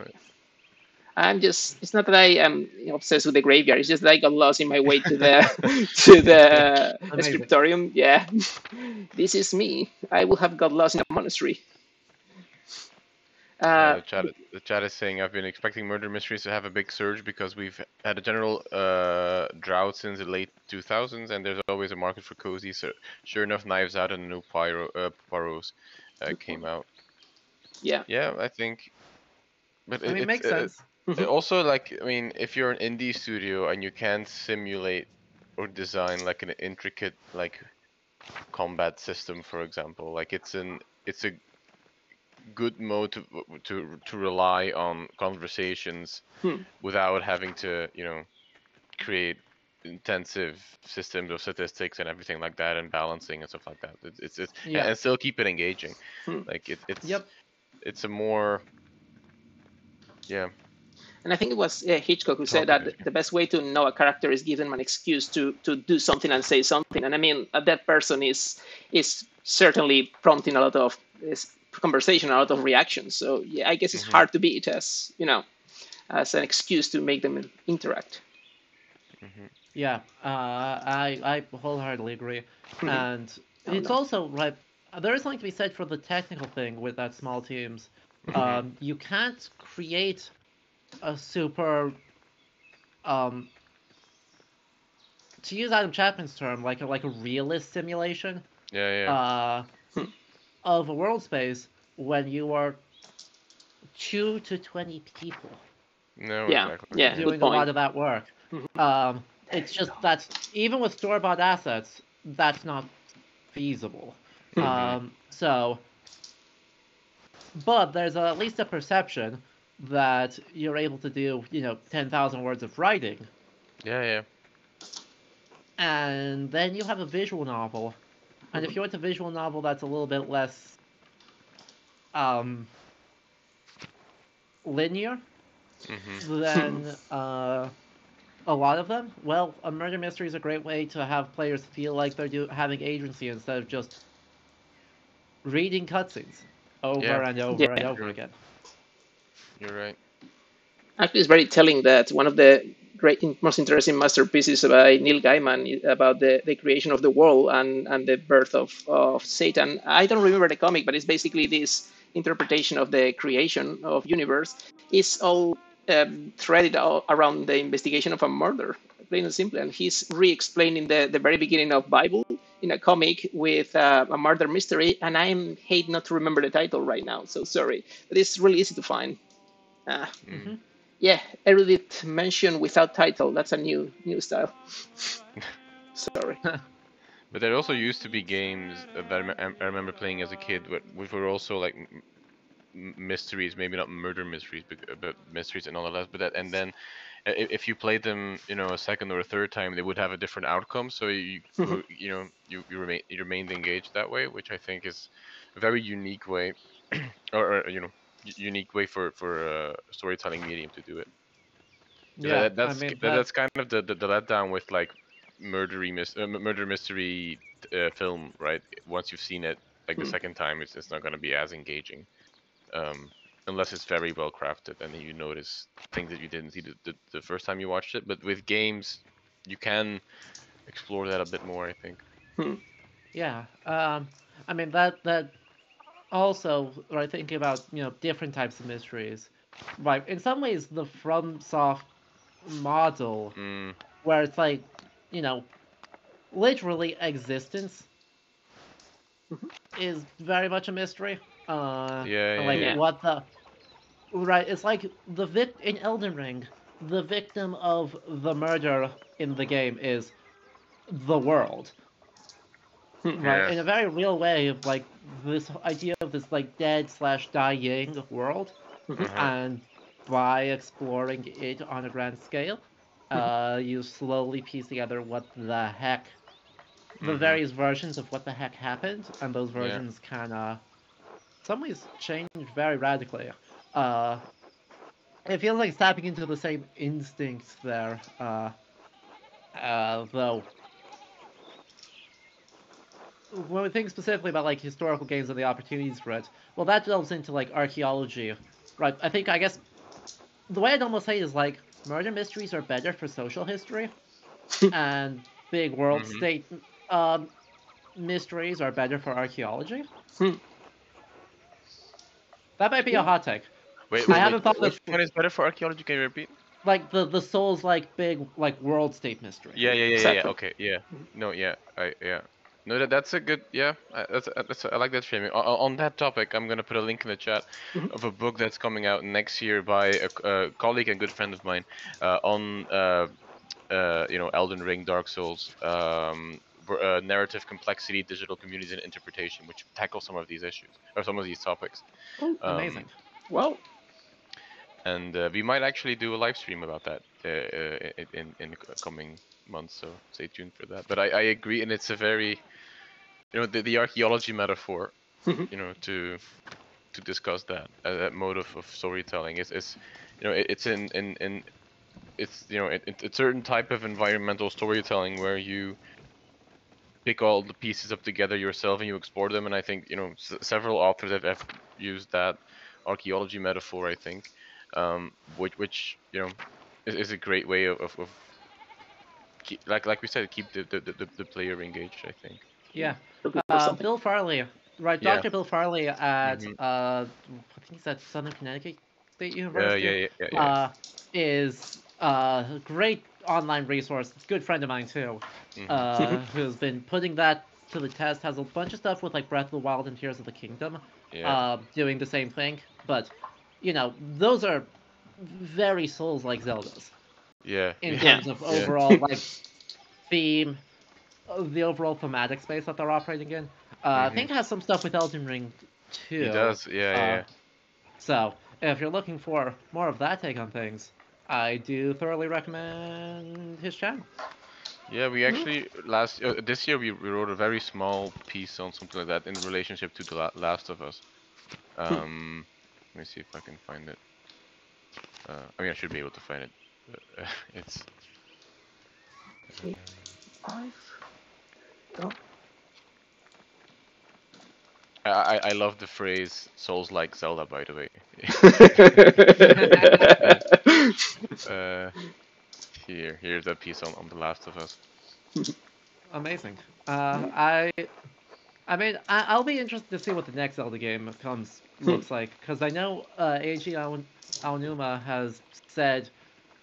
I'm just it's not that I am obsessed with the graveyard. It's just that I got lost in my way to the to the Amazing. scriptorium. Yeah, this is me. I would have got lost in a monastery. Uh, Uh, the, chat, the chat is saying I've been expecting murder mysteries to have a big surge because we've had a general uh, drought since the late 2000s, and there's always a market for cozy. So sure enough, Knives Out and new Pyro uh, Poirot's uh, came out. yeah. Yeah, I think. But I mean, it, makes uh, sense. It also, like, I mean, if you're an indie studio and you can't simulate or design like an intricate like combat system, for example, like it's an it's a good mode to to to rely on conversations Hmm. without having to, you know, create intensive systems of statistics and everything like that and balancing and stuff like that. It's it's, it's Yeah. and still keep it engaging. Hmm. Like it, it's Yep. it's a more yeah And I think it was uh, Hitchcock who said that the best way to know a character is give them an excuse to to do something and say something. And I mean, uh, that person is is certainly prompting a lot of is conversation, a lot of reactions. So yeah, I guess it's Mhm. hard to beat as you know as an excuse to make them interact. Yeah, uh, I I wholeheartedly agree, Mhm. and Oh, it's no. also like there is something to be said for the technical thing with that small teams. Um, you can't create a super, um, to use Adam Chapman's term, like a like a realist simulation yeah yeah uh, of a world space when you are two to twenty people no yeah, exactly yeah. Doing a lot of that work. Um, it's just that even with store bought assets, that's not feasible. Mhm. Um, so, but there's at least a perception that you're able to do, you know, 10,000 words of writing, yeah yeah and then you have a visual novel. And if you want a visual novel that's a little bit less um, linear, hmm than uh, a lot of them. Well, a murder mystery is a great way to have players feel like they're do- having agency instead of just reading cutscenes over Yeah. and over and over again. You're right Actually, it's very telling that one of the great, most interesting masterpieces by Neil Gaiman about the, the creation of the world and, and the birth of, of Satan. I don't remember the comic, but it's basically this interpretation of the creation of universe. It's all um, threaded all around the investigation of a murder, plain and simple. And he's re-explaining the, the very beginning of Bible in a comic with uh, a murder mystery. And I hate not to remember the title right now, so sorry. But it's really easy to find. Uh, Mm. yeah, erudite mention without title. That's a new new style. Sorry. But there also used to be games that I remember playing as a kid, but which were also like mysteries, maybe not murder mysteries, but, mysteries and nonetheless. But that, and then if you played them, you know, a second or a third time, they would have a different outcome. So you, you, know, you you remain you remained engaged that way, which I think is a very unique way, or, or you know, unique way for for a storytelling medium to do it. Yeah, that, that's I mean, that- that- that's kind of the, the, the letdown with like murdery mis- uh, murder mystery uh, film, right? Once you've seen it like the Hmm. second time, it's, it's not going to be as engaging, um, unless it's very well crafted and you notice things that you didn't see the, the, the first time you watched it. But with games, you can explore that a bit more, I think. Yeah. Um, I mean that that also right thinking about you know different types of mysteries. Right. In some ways, the FromSoft model Mm, where it's like, you know, literally existence Mhm. is very much a mystery. Uh, Yeah, yeah, like yeah. what the right? It's like the vic in Elden Ring. The victim of the murder in the game is the world, right? Yeah. In a very real way of like this idea of this like dead slash dying world uh-huh. and by exploring it on a grand scale, uh, you slowly piece together what the heck, the Mhm. various versions of what the heck happened, and those Yeah. versions kind of, some ways, change very radically. Uh, it feels like tapping into the same instincts there. Uh, uh, though, when we think specifically about like historical games and the opportunities for it, well, that delves into like archaeology, right? I think I guess the way I'd almost say it is like murder mysteries are better for social history, and big world Mhm. state um, mysteries are better for archaeology. Hmm. That might be a hot take. Wait, I haven't wait, thought which this- one is better for archaeology? Can you repeat? Like the the Souls like big like world state mystery. Yeah, yeah, yeah, yeah, Exactly. yeah. Okay, yeah. No, yeah, I, yeah. No, that, that's a good, yeah. I, that's, uh, that's, I like that framing. On, on that topic, I'm gonna put a link in the chat Mhm. of a book that's coming out next year by a colleague and good friend of mine uh, on, uh, uh, you know, Elden Ring, Dark Souls, um, uh, narrative complexity, digital communities, and interpretation, which tackle some of these issues or some of these topics. Oh, Um, Amazing. Well, and uh, we might actually do a live stream about that in in the coming months. So stay tuned for that. But I, I agree, and it's a very, you know, the, the archaeology metaphor, Mhm. you know, to to discuss that uh, that mode of, of storytelling is is, you know, it, it's in in in it's you know it, it, it's certain type of environmental storytelling where you pick all the pieces up together yourself and you explore them and i think you know s- several authors have, have used that archaeology metaphor i think um, which which you know is, is a great way of, of, of keep, like like we said keep the, the, the, the player engaged i think Yeah. Uh. Bill Farley, right? Yeah. Dr. Bill Farley at Mhm. uh, I think he's at Southern Connecticut State uh, University. yeah yeah yeah, yeah. Uh, is uh, a great online resource. Good friend of mine too. Mhm. Uh, who's been putting that to the test. Has a bunch of stuff with like Breath of the Wild and Tears of the Kingdom. yeah uh, doing the same thing. But you know, those are very Souls-like Zeldas yeah in yeah. terms of Yeah. overall like theme, the overall thematic space that they're operating in. Uh, I Mhm. think it has some stuff with Elden Ring too. he does yeah yeah, uh, yeah. So if you're looking for more of that take on things, I do thoroughly recommend his channel. Yeah, we actually last uh, this year we, we wrote a very small piece on something like that in relationship to the La- Last of Us. Um, let me see if I can find it. Uh, I mean, I should be able to find it. But, it's Five. I, I I love the phrase "Souls like Zelda." By the way, uh, here here's a piece on, on the Last of Us. Amazing. Uh, I, I mean, I, I'll be interested to see what the next Zelda game comes looks like because I know uh, Eiji Ao- Aonuma has said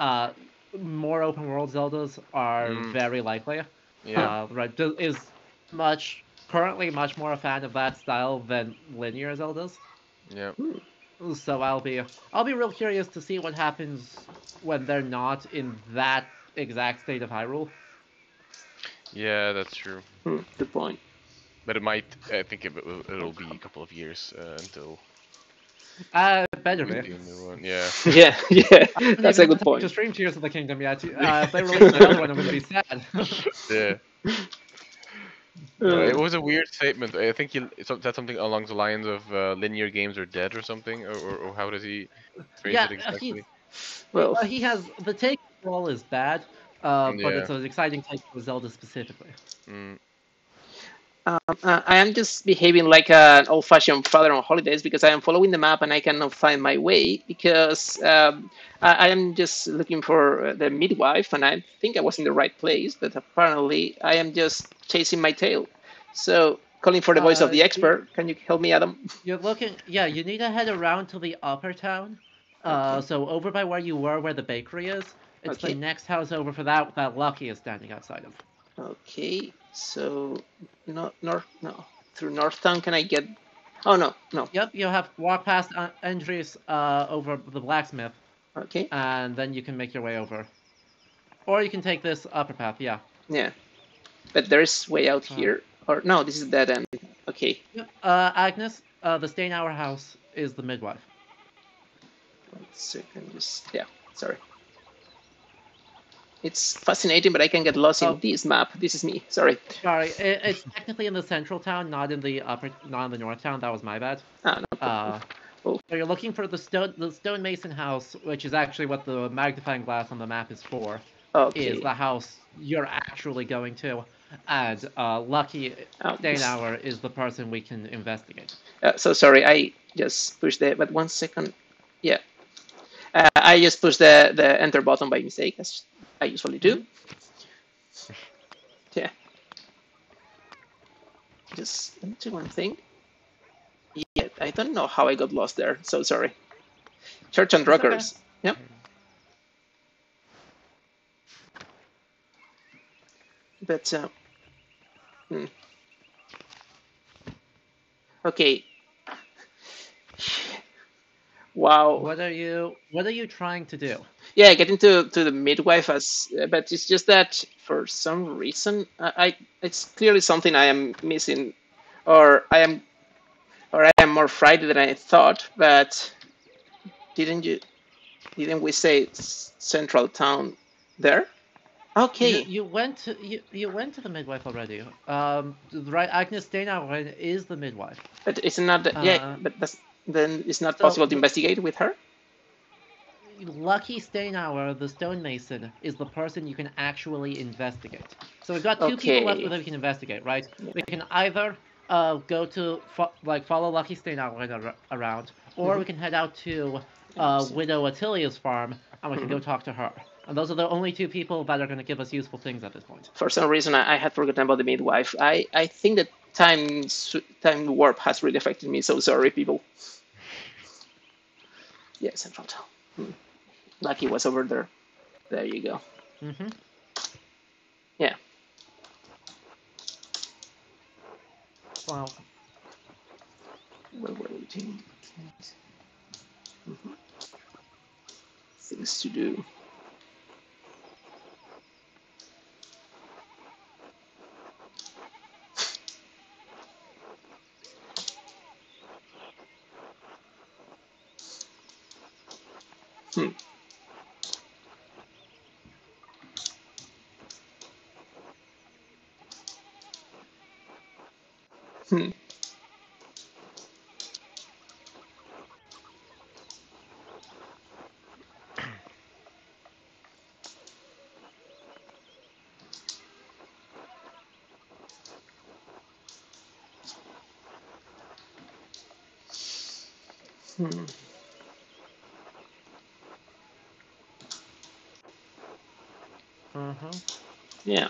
uh, more open world Zeldas are Mm. very likely. Yeah, Uh, right, is much currently much more a fan of that style than linear Zeldas. yeah, So I'll be I'll be real curious to see what happens when they're not in that exact state of Hyrule. yeah. That's true. Hmm, Good point. But it might. I think it, will- it'll be a couple of years uh, until Uh, better we be. do a new one. Yeah. Yeah, yeah, that's a Even good To point. stream Tears of the Kingdom yet. Uh, if they release another one, I'm gonna be sad. Yeah. Uh, it was a weird statement. I think he said something along the lines of uh, linear games are dead or something, or, or, or how does he phrase Yeah, it uh, exactly? he- well, Uh, he has the take overall is bad, uh, but Yeah. it's an exciting take for Zelda specifically. Mm, um, uh, I am just behaving like an old-fashioned father on holidays because I am following the map and I cannot find my way because um, I, I am just looking for the midwife and I think I was in the right place, but apparently I am just chasing my tail. So, calling for the voice Uh, of the expert. Can you help me, Adam? You're looking, yeah. You need to head around to the upper town. Uh, Okay. so over by where you were, where the bakery is, it's Okay. the next house over for that that Lucky is standing outside of. Okay, so no, north, no, through Northtown. Can I get? Oh no, no. Yep, you have to walk past Andres uh, over the blacksmith, Okay, and then you can make your way over. Or you can take this upper path. Yeah. yeah, but there's way out Uh. here. Or no, this is dead end. Okay, Yep. Uh, Agnes, uh, the house is the midwife. one second. Just yeah, sorry. It's fascinating, but I can get lost Oh. in this map. This is me. Sorry. Sorry, it, it's technically in the central town, not in the upper, not in the north town. That was my bad. Ah, no Uh, problem. So you're looking for the stone the stonemason house, which is actually what the magnifying glass on the map is for. Okay. Is the house you're actually going to, and uh, Lucky Oh, Daynauer is the person we can investigate. Uh, so sorry, I just pushed the. But one second. Yeah. Uh, I just pushed the the enter button by mistake, as I usually do. Yeah. Just let me do one thing. Yeah, I don't know how I got lost there. So sorry. Church and It's okay. Rockers. Yep. But uh, hmm. okay. Wow. What are you What are you trying to do? Yeah, getting to to the midwife as, uh, but it's just that for some reason I, I it's clearly something I am missing, or I am, or I am more frightened than I thought. But didn't you? Didn't we say central town there? Okay. You, you went to you, you went to the midwife already. Um, right, Agnes Daynauer is the midwife. But it's not. The, yeah, Uh, but that's, then it's not so- possible to investigate with her. Lucky Steinauer, the stonemason, is the person you can actually investigate. So we've got two people left that we can investigate, right? We can either uh, go to fo- like follow Lucky Steinauer ar- around, or Mm-hmm. we can head out to uh, Widow Ottilia's farm and we can Mm-hmm. go talk to her. And those are the only two people that are going to give us useful things at this point. For some reason, I, I had forgotten about the midwife. I I think that time time warp has really affected me. So sorry, people. Yes, yeah, central town. Lucky was over there. There you go. hmm Yeah. Wow. Where were we? Mhm. Things to do. Hmm. Hmm. Hmm. hmm Yeah.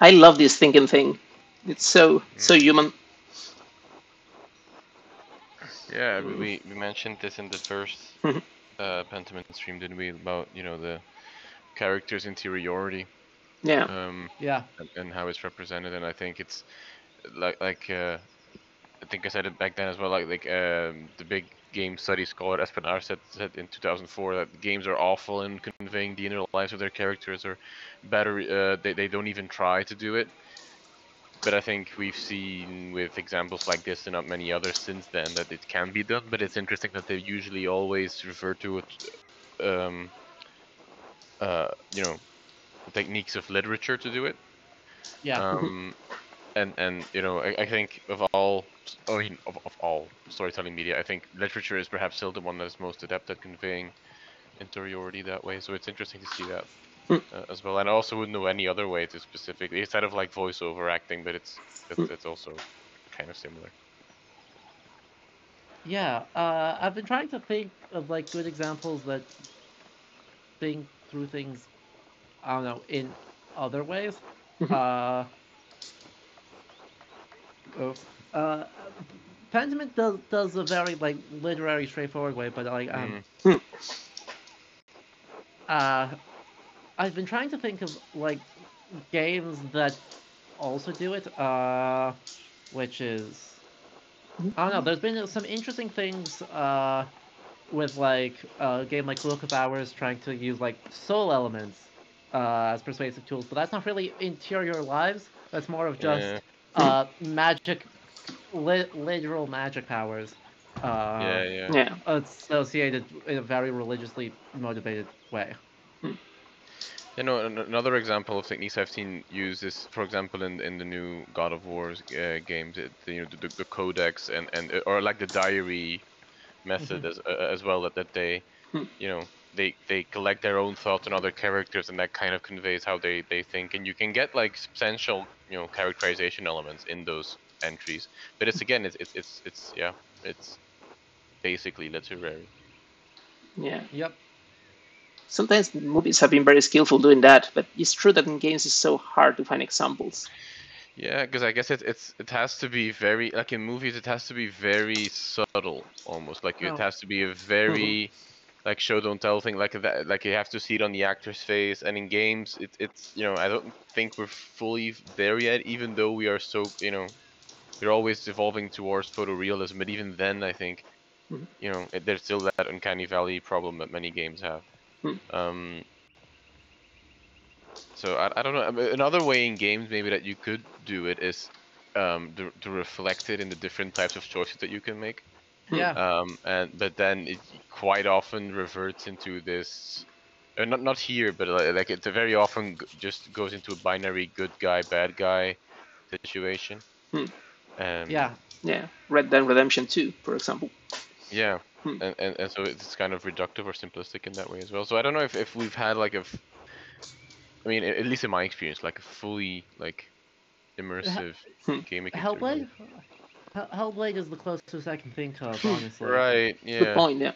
I love this thinking thing. It's so so human. Yeah, we- we, we mentioned this in the first Mhm. uh, Pentiment stream, didn't we? About you know the character's interiority Yeah. um, yeah. and, and how it's represented, and I think it's like like uh, I think I said it back then as well. Like like um, the big game study scholar Espen Aarseth said said in 2004 that games are awful in conveying the inner lives of their characters, or better uh, they they don't even try to do it. But I think we've seen with examples like this and not many others since then that it can be done. But it's interesting that they usually always refer to it, um, uh, you know, techniques of literature to do it. Yeah. Um, and and you know, I, I think of all, I mean, of, of all storytelling media, I think literature is perhaps still the one that is most adept at conveying interiority that way. So it's interesting to see that Hmm. uh, as well. And I also wouldn't know any other way to specifically. It's kind of like voiceover acting, but it's it's, Hmm. it's also kind of similar. Yeah, uh, I've been trying to think of like good examples that think through things, I don't know, in other ways. Mhm. uh, uh, Pentiment does does a very like literary, straightforward way, but like um, Mm. uh, I've been trying to think of like games that also do it, uh, which is I don't know. There's been some interesting things uh, with like a game like Book of Hours trying to use like soul elements uh, as persuasive tools, but that's not really interior lives. That's more of just Yeah. Uh, magic, li- literal magic powers. Uh, yeah, yeah. Yeah. Associated in a very religiously motivated way. You know, another example of techniques I've seen used is, for example, in in the new God of War's uh, games, it, you know, the, the codex and and or like the diary method as uh, as well that, that they Hmm. you know they they collect their own thoughts on other characters and that kind of conveys how they they think and you can get like substantial you know characterization elements in those entries but it's again it's it's it's, it's yeah it's basically literary Yeah. Yep. Sometimes movies have been very skillful doing that, but it's true that in games it's so hard to find examples. Yeah, because I guess it, it's it has to be very like in movies it has to be very subtle almost like No. it oh. has to be a very mm-hmm. Like show don't tell thing like that like you have to see it on the actor's face and in games it, it's you know I don't think we're fully there yet even though we are so you know we're always evolving towards photorealism but even then I think Mhm. you know it, there's still that uncanny valley problem that many games have Hmm. um so I, I don't know. Mean, Another way in games maybe that you could do it is um, to, to reflect it in the different types of choices that you can make. Yeah. Um, and but then it quite often reverts into this. Uh, not not here, but like, like it very often g- just goes into a binary good guy bad guy situation. Hmm. Um, yeah. Yeah. Red Dead Redemption 2, for example. Yeah, Hmm. and, and and so it's kind of reductive or simplistic in that way as well. So I don't know if, if we've had like a, f- I mean, at least in my experience, like a fully like immersive Hmm. game. Hellblade. Hell- Hellblade is the closest I can think of, honestly. Right. Good Yeah. point, yeah.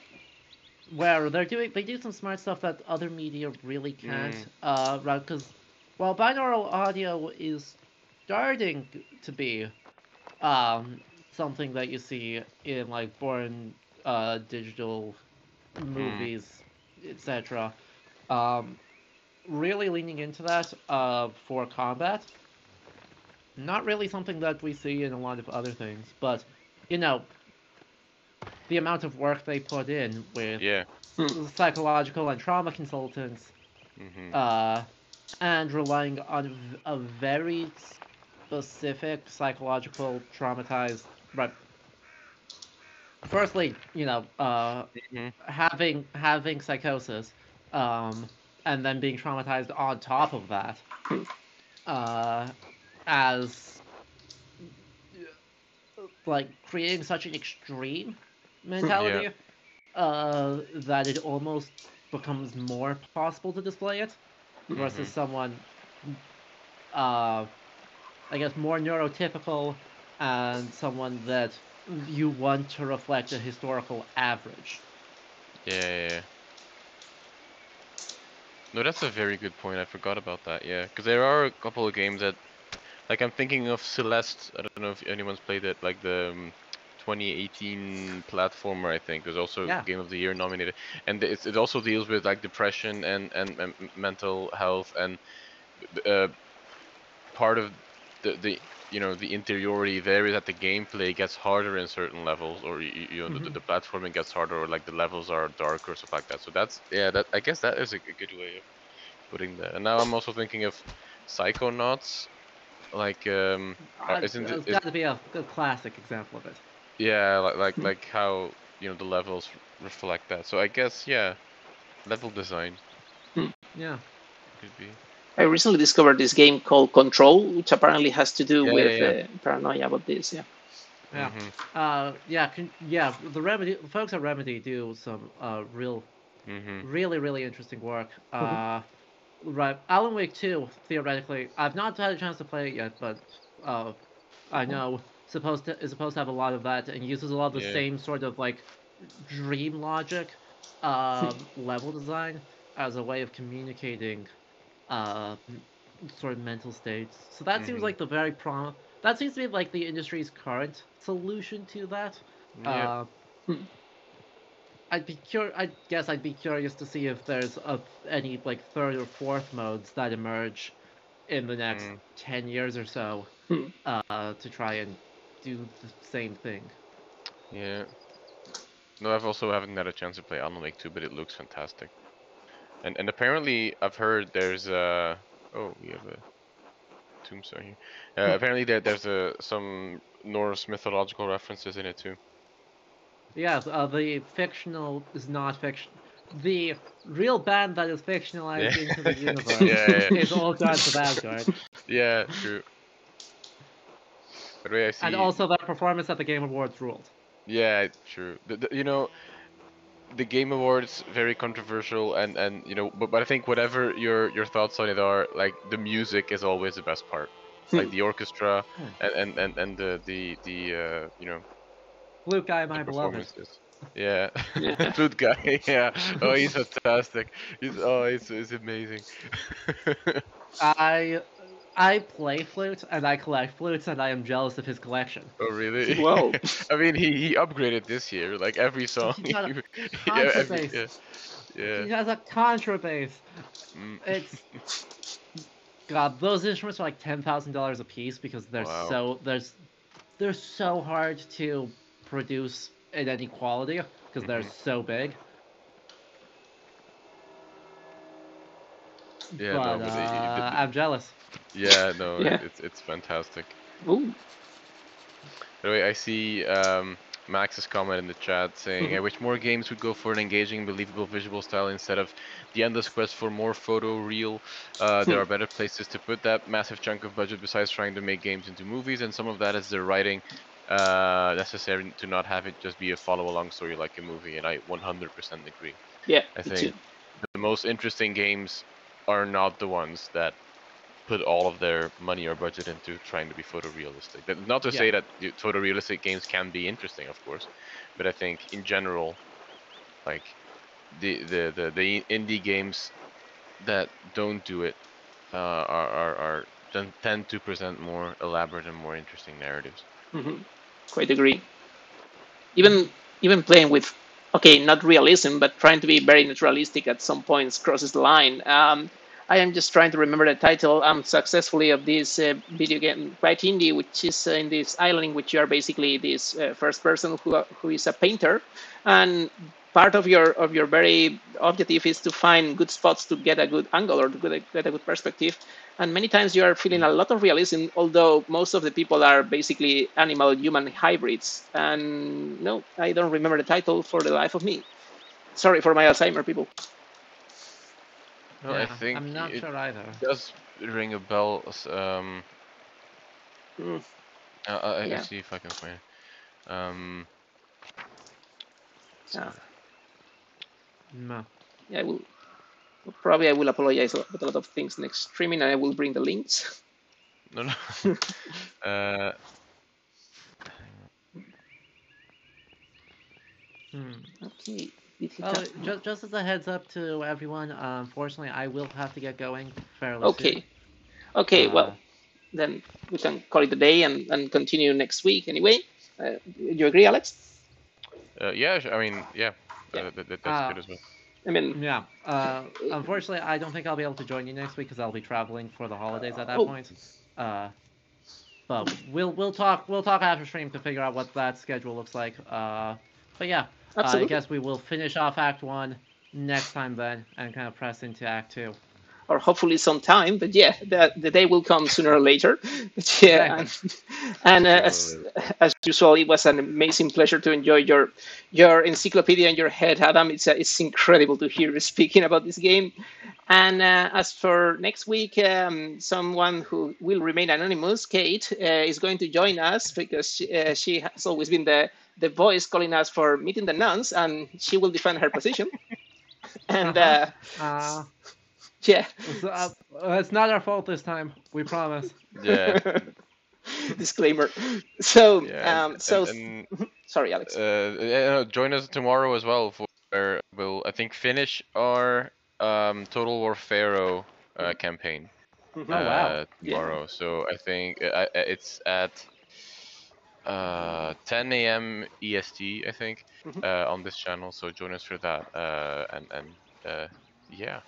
where they're doing they do some smart stuff that other media really can't Mm. uh right because while binaural audio is starting to be um something that you see in like foreign uh digital movies etc um really leaning into that uh for combat not really something that we see in a lot of other things but you know the amount of work they put in with Yeah. psychological and trauma consultants, hmm uh, and relying on a very specific psychological traumatized. Right. Firstly, you know, uh, Mhm. having having psychosis, um, and then being traumatized on top of that, uh, as like creating such an extreme mentality uh, that it almost becomes more possible to display it versus Mhm. someone, uh, I guess, more neurotypical and someone that you want to reflect a historical average. Yeah, yeah, yeah. No, that's a very good point. I forgot about that. Yeah, because there are a couple of games that, like, I'm thinking of Celeste. I don't know if anyone's played it. Like the um, 2018 platformer, I think, was also Yeah. Game of the Year nominated, and it's, it also deals with like depression and and, and mental health and uh, part of the the you know the interiority there is that the gameplay gets harder in certain levels or you, you know the, Mhm. the platforming gets harder or like the levels are darker or stuff like that so that's yeah that i guess that is a good way of putting that and now i'm also thinking of psychonauts like um Uh, isn't it- it's is- got to be a good classic example of it. yeah like like, Hmm. like how you know the levels reflect that so i guess yeah level design Yeah. could be I recently discovered this game called Control, which apparently has to do Yeah, with yeah, yeah. Uh, paranoia about this. Yeah. Yeah. Mhm, Uh, yeah, con- yeah. The remedy the folks at Remedy do some uh real mhm. really really interesting work uh right. Alan wake 2 theoretically. I've not had a chance to play it yet but uh i know supposed to is supposed to have a lot of that and uses a lot of the Yeah. same sort of like dream logic um level design as a way of communicating uh sort of mental states. So that seems Mhm. like the very prom that seems to be like the industry's current solution to that. Yeah uh, Hmm. I'd be cur- I guess I'd be curious to see if there's a, any like third or fourth modes that emerge in the next Mm. ten years or so, Hmm. uh, to try and do the same thing. Yeah. No, I've also haven't had a chance to play Alan Wake 2, but it looks fantastic. And and apparently I've heard there's uh oh we have a tombstone here. Uh, apparently there there's a some Norse mythological references in it too. Yes, uh, the fictional is not fiction. The real band that is fictionalized Yeah. into the universe Yeah, yeah, yeah. is Old Gods of Asgard, Yeah, true. But wait, I see. and also that performance at the Game Awards ruled. Yeah, true. The, the, you know, the Game Awards very controversial, and and you know, but but I think whatever your your thoughts on it are, like the music is always the best part, like the orchestra Hmm. and and and, and the the the uh, you know Blue guy, my beloved. Yeah, Yeah. flute guy. Yeah. Oh, he's fantastic. He's oh, it's it's amazing. I I play flute and I collect flutes and I am jealous of his collection. oh, really? Whoa. I mean, he he upgraded this year. Like every song. He got a yeah, every, yeah. contrabass. Yeah. He has a contrabass. Mm. It's God, those instruments are like ten thousand dollars a piece because they're Wow. so there's they're so hard to produce in any quality because they're Mhm. so big. Yeah, but no, but the- the- uh, the- I'm jealous. Yeah, no, Yeah. it's it's fantastic. Ooh. By the way, I see um, Max's comment in the chat saying, Mhm. "I wish more games would go for an engaging, believable visual style instead of the endless quest for more photo real. Uh, there are better places to put that massive chunk of budget besides trying to make games into movies, and some of that is the writing uh, necessary to not have it just be a follow-along story like a movie." And I 100% agree. Yeah. I think the most interesting games are not the ones that put all of their money or budget into trying to be photorealistic. Not to say that photorealistic games can be interesting, of course, but I think in general, like the the the, the indie games that don't do it uh, are are, are tend- to present more elaborate and more interesting narratives. hmm Quite agree. Even even playing with okay, not realism, but trying to be very naturalistic at some points crosses the line. Um, I am just trying to remember the title um, successfully of this uh, video game, quite indie, which is uh, in this island in which you are basically this uh, first person who, who is a painter, and part of your of your very objective is to find good spots to get a good angle or to get a, get a good perspective. And many times you are feeling a lot of realism, although most of the people are basically animal human hybrids. And no, I don't remember the title for the life of me. Sorry for my Alzheimer, people. No, I think I'm not it sure either. does ring a bell. s- Um, Mm, uh, uh, Yeah. Let's see if I can find it. Um, yeah. No. yeah, I will. Probably I will apologize about a lot of things next streaming, and I will bring the links. no, no. uh, Hmm. Okay. Well, just, just as a heads up to everyone, uh, unfortunately, I will have to get going fairly Okay. soon. Okay. Uh, Well, then we can call it a day and, and continue next week anyway. Uh, you agree, Alex? uh, yeah, I mean, yeah, Yeah. Uh, that, that, that's Uh, good as well. I mean, Yeah. Uh, unfortunately, I don't think I'll be able to join you next week because I'll be traveling for the holidays at that Oh. point. Uh, but we'll we'll talk we'll talk after stream to figure out what that schedule looks like. Uh, but yeah, uh, I guess we will finish off Act One next time then, and kind of press into Act Two. Or hopefully sometime. But yeah, the, the day will come sooner or later. But yeah, and, and uh, as, as usual, it was an amazing pleasure to enjoy your your encyclopedia in your head, Adam. It's uh, it's incredible to hear you speaking about this game. And uh, as for next week, um, someone who will remain anonymous, Kate, uh, is going to join us because she, uh, she has always been the the voice calling us for meeting the nuns, and she will defend her position. and uh, Uh, yeah. it's, uh, it's not our fault this time. We promise. Yeah, Disclaimer. So, yeah. um, so and, sorry, Alex. uh, yeah, join us tomorrow as well for where we'll I think finish our um, Total War Pharaoh uh, campaign Mhm. Oh, wow. uh, Yeah. tomorrow. So I think uh, uh, it's at uh, 10 a.m. EST, I think, Mhm. uh, on this channel. So join us for that. Uh, and and uh, yeah.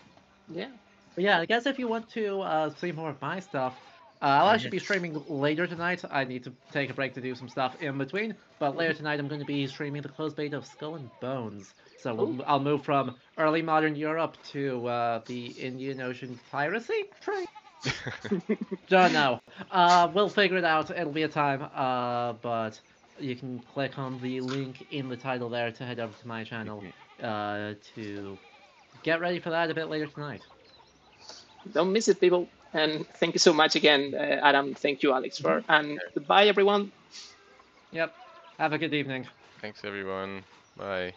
Yeah. But yeah, I guess if you want to uh, see more of my stuff, uh, I'll actually be streaming later tonight. I need to take a break to do some stuff in between. But later tonight, I'm going to be streaming the closed beta of Skull and Bones. So we'll, I'll move from early modern Europe to uh, the Indian Ocean piracy trade. Don't know. Uh, we'll figure it out. It'll be a time. Uh, but you can click on the link in the title there to head over to my channel uh, to get ready for that a bit later tonight. Don't miss it, people. And thank you so much again, uh, Adam. Thank you, Alex, for and goodbye, everyone. Yep. Have a good evening. Thanks everyone. Bye.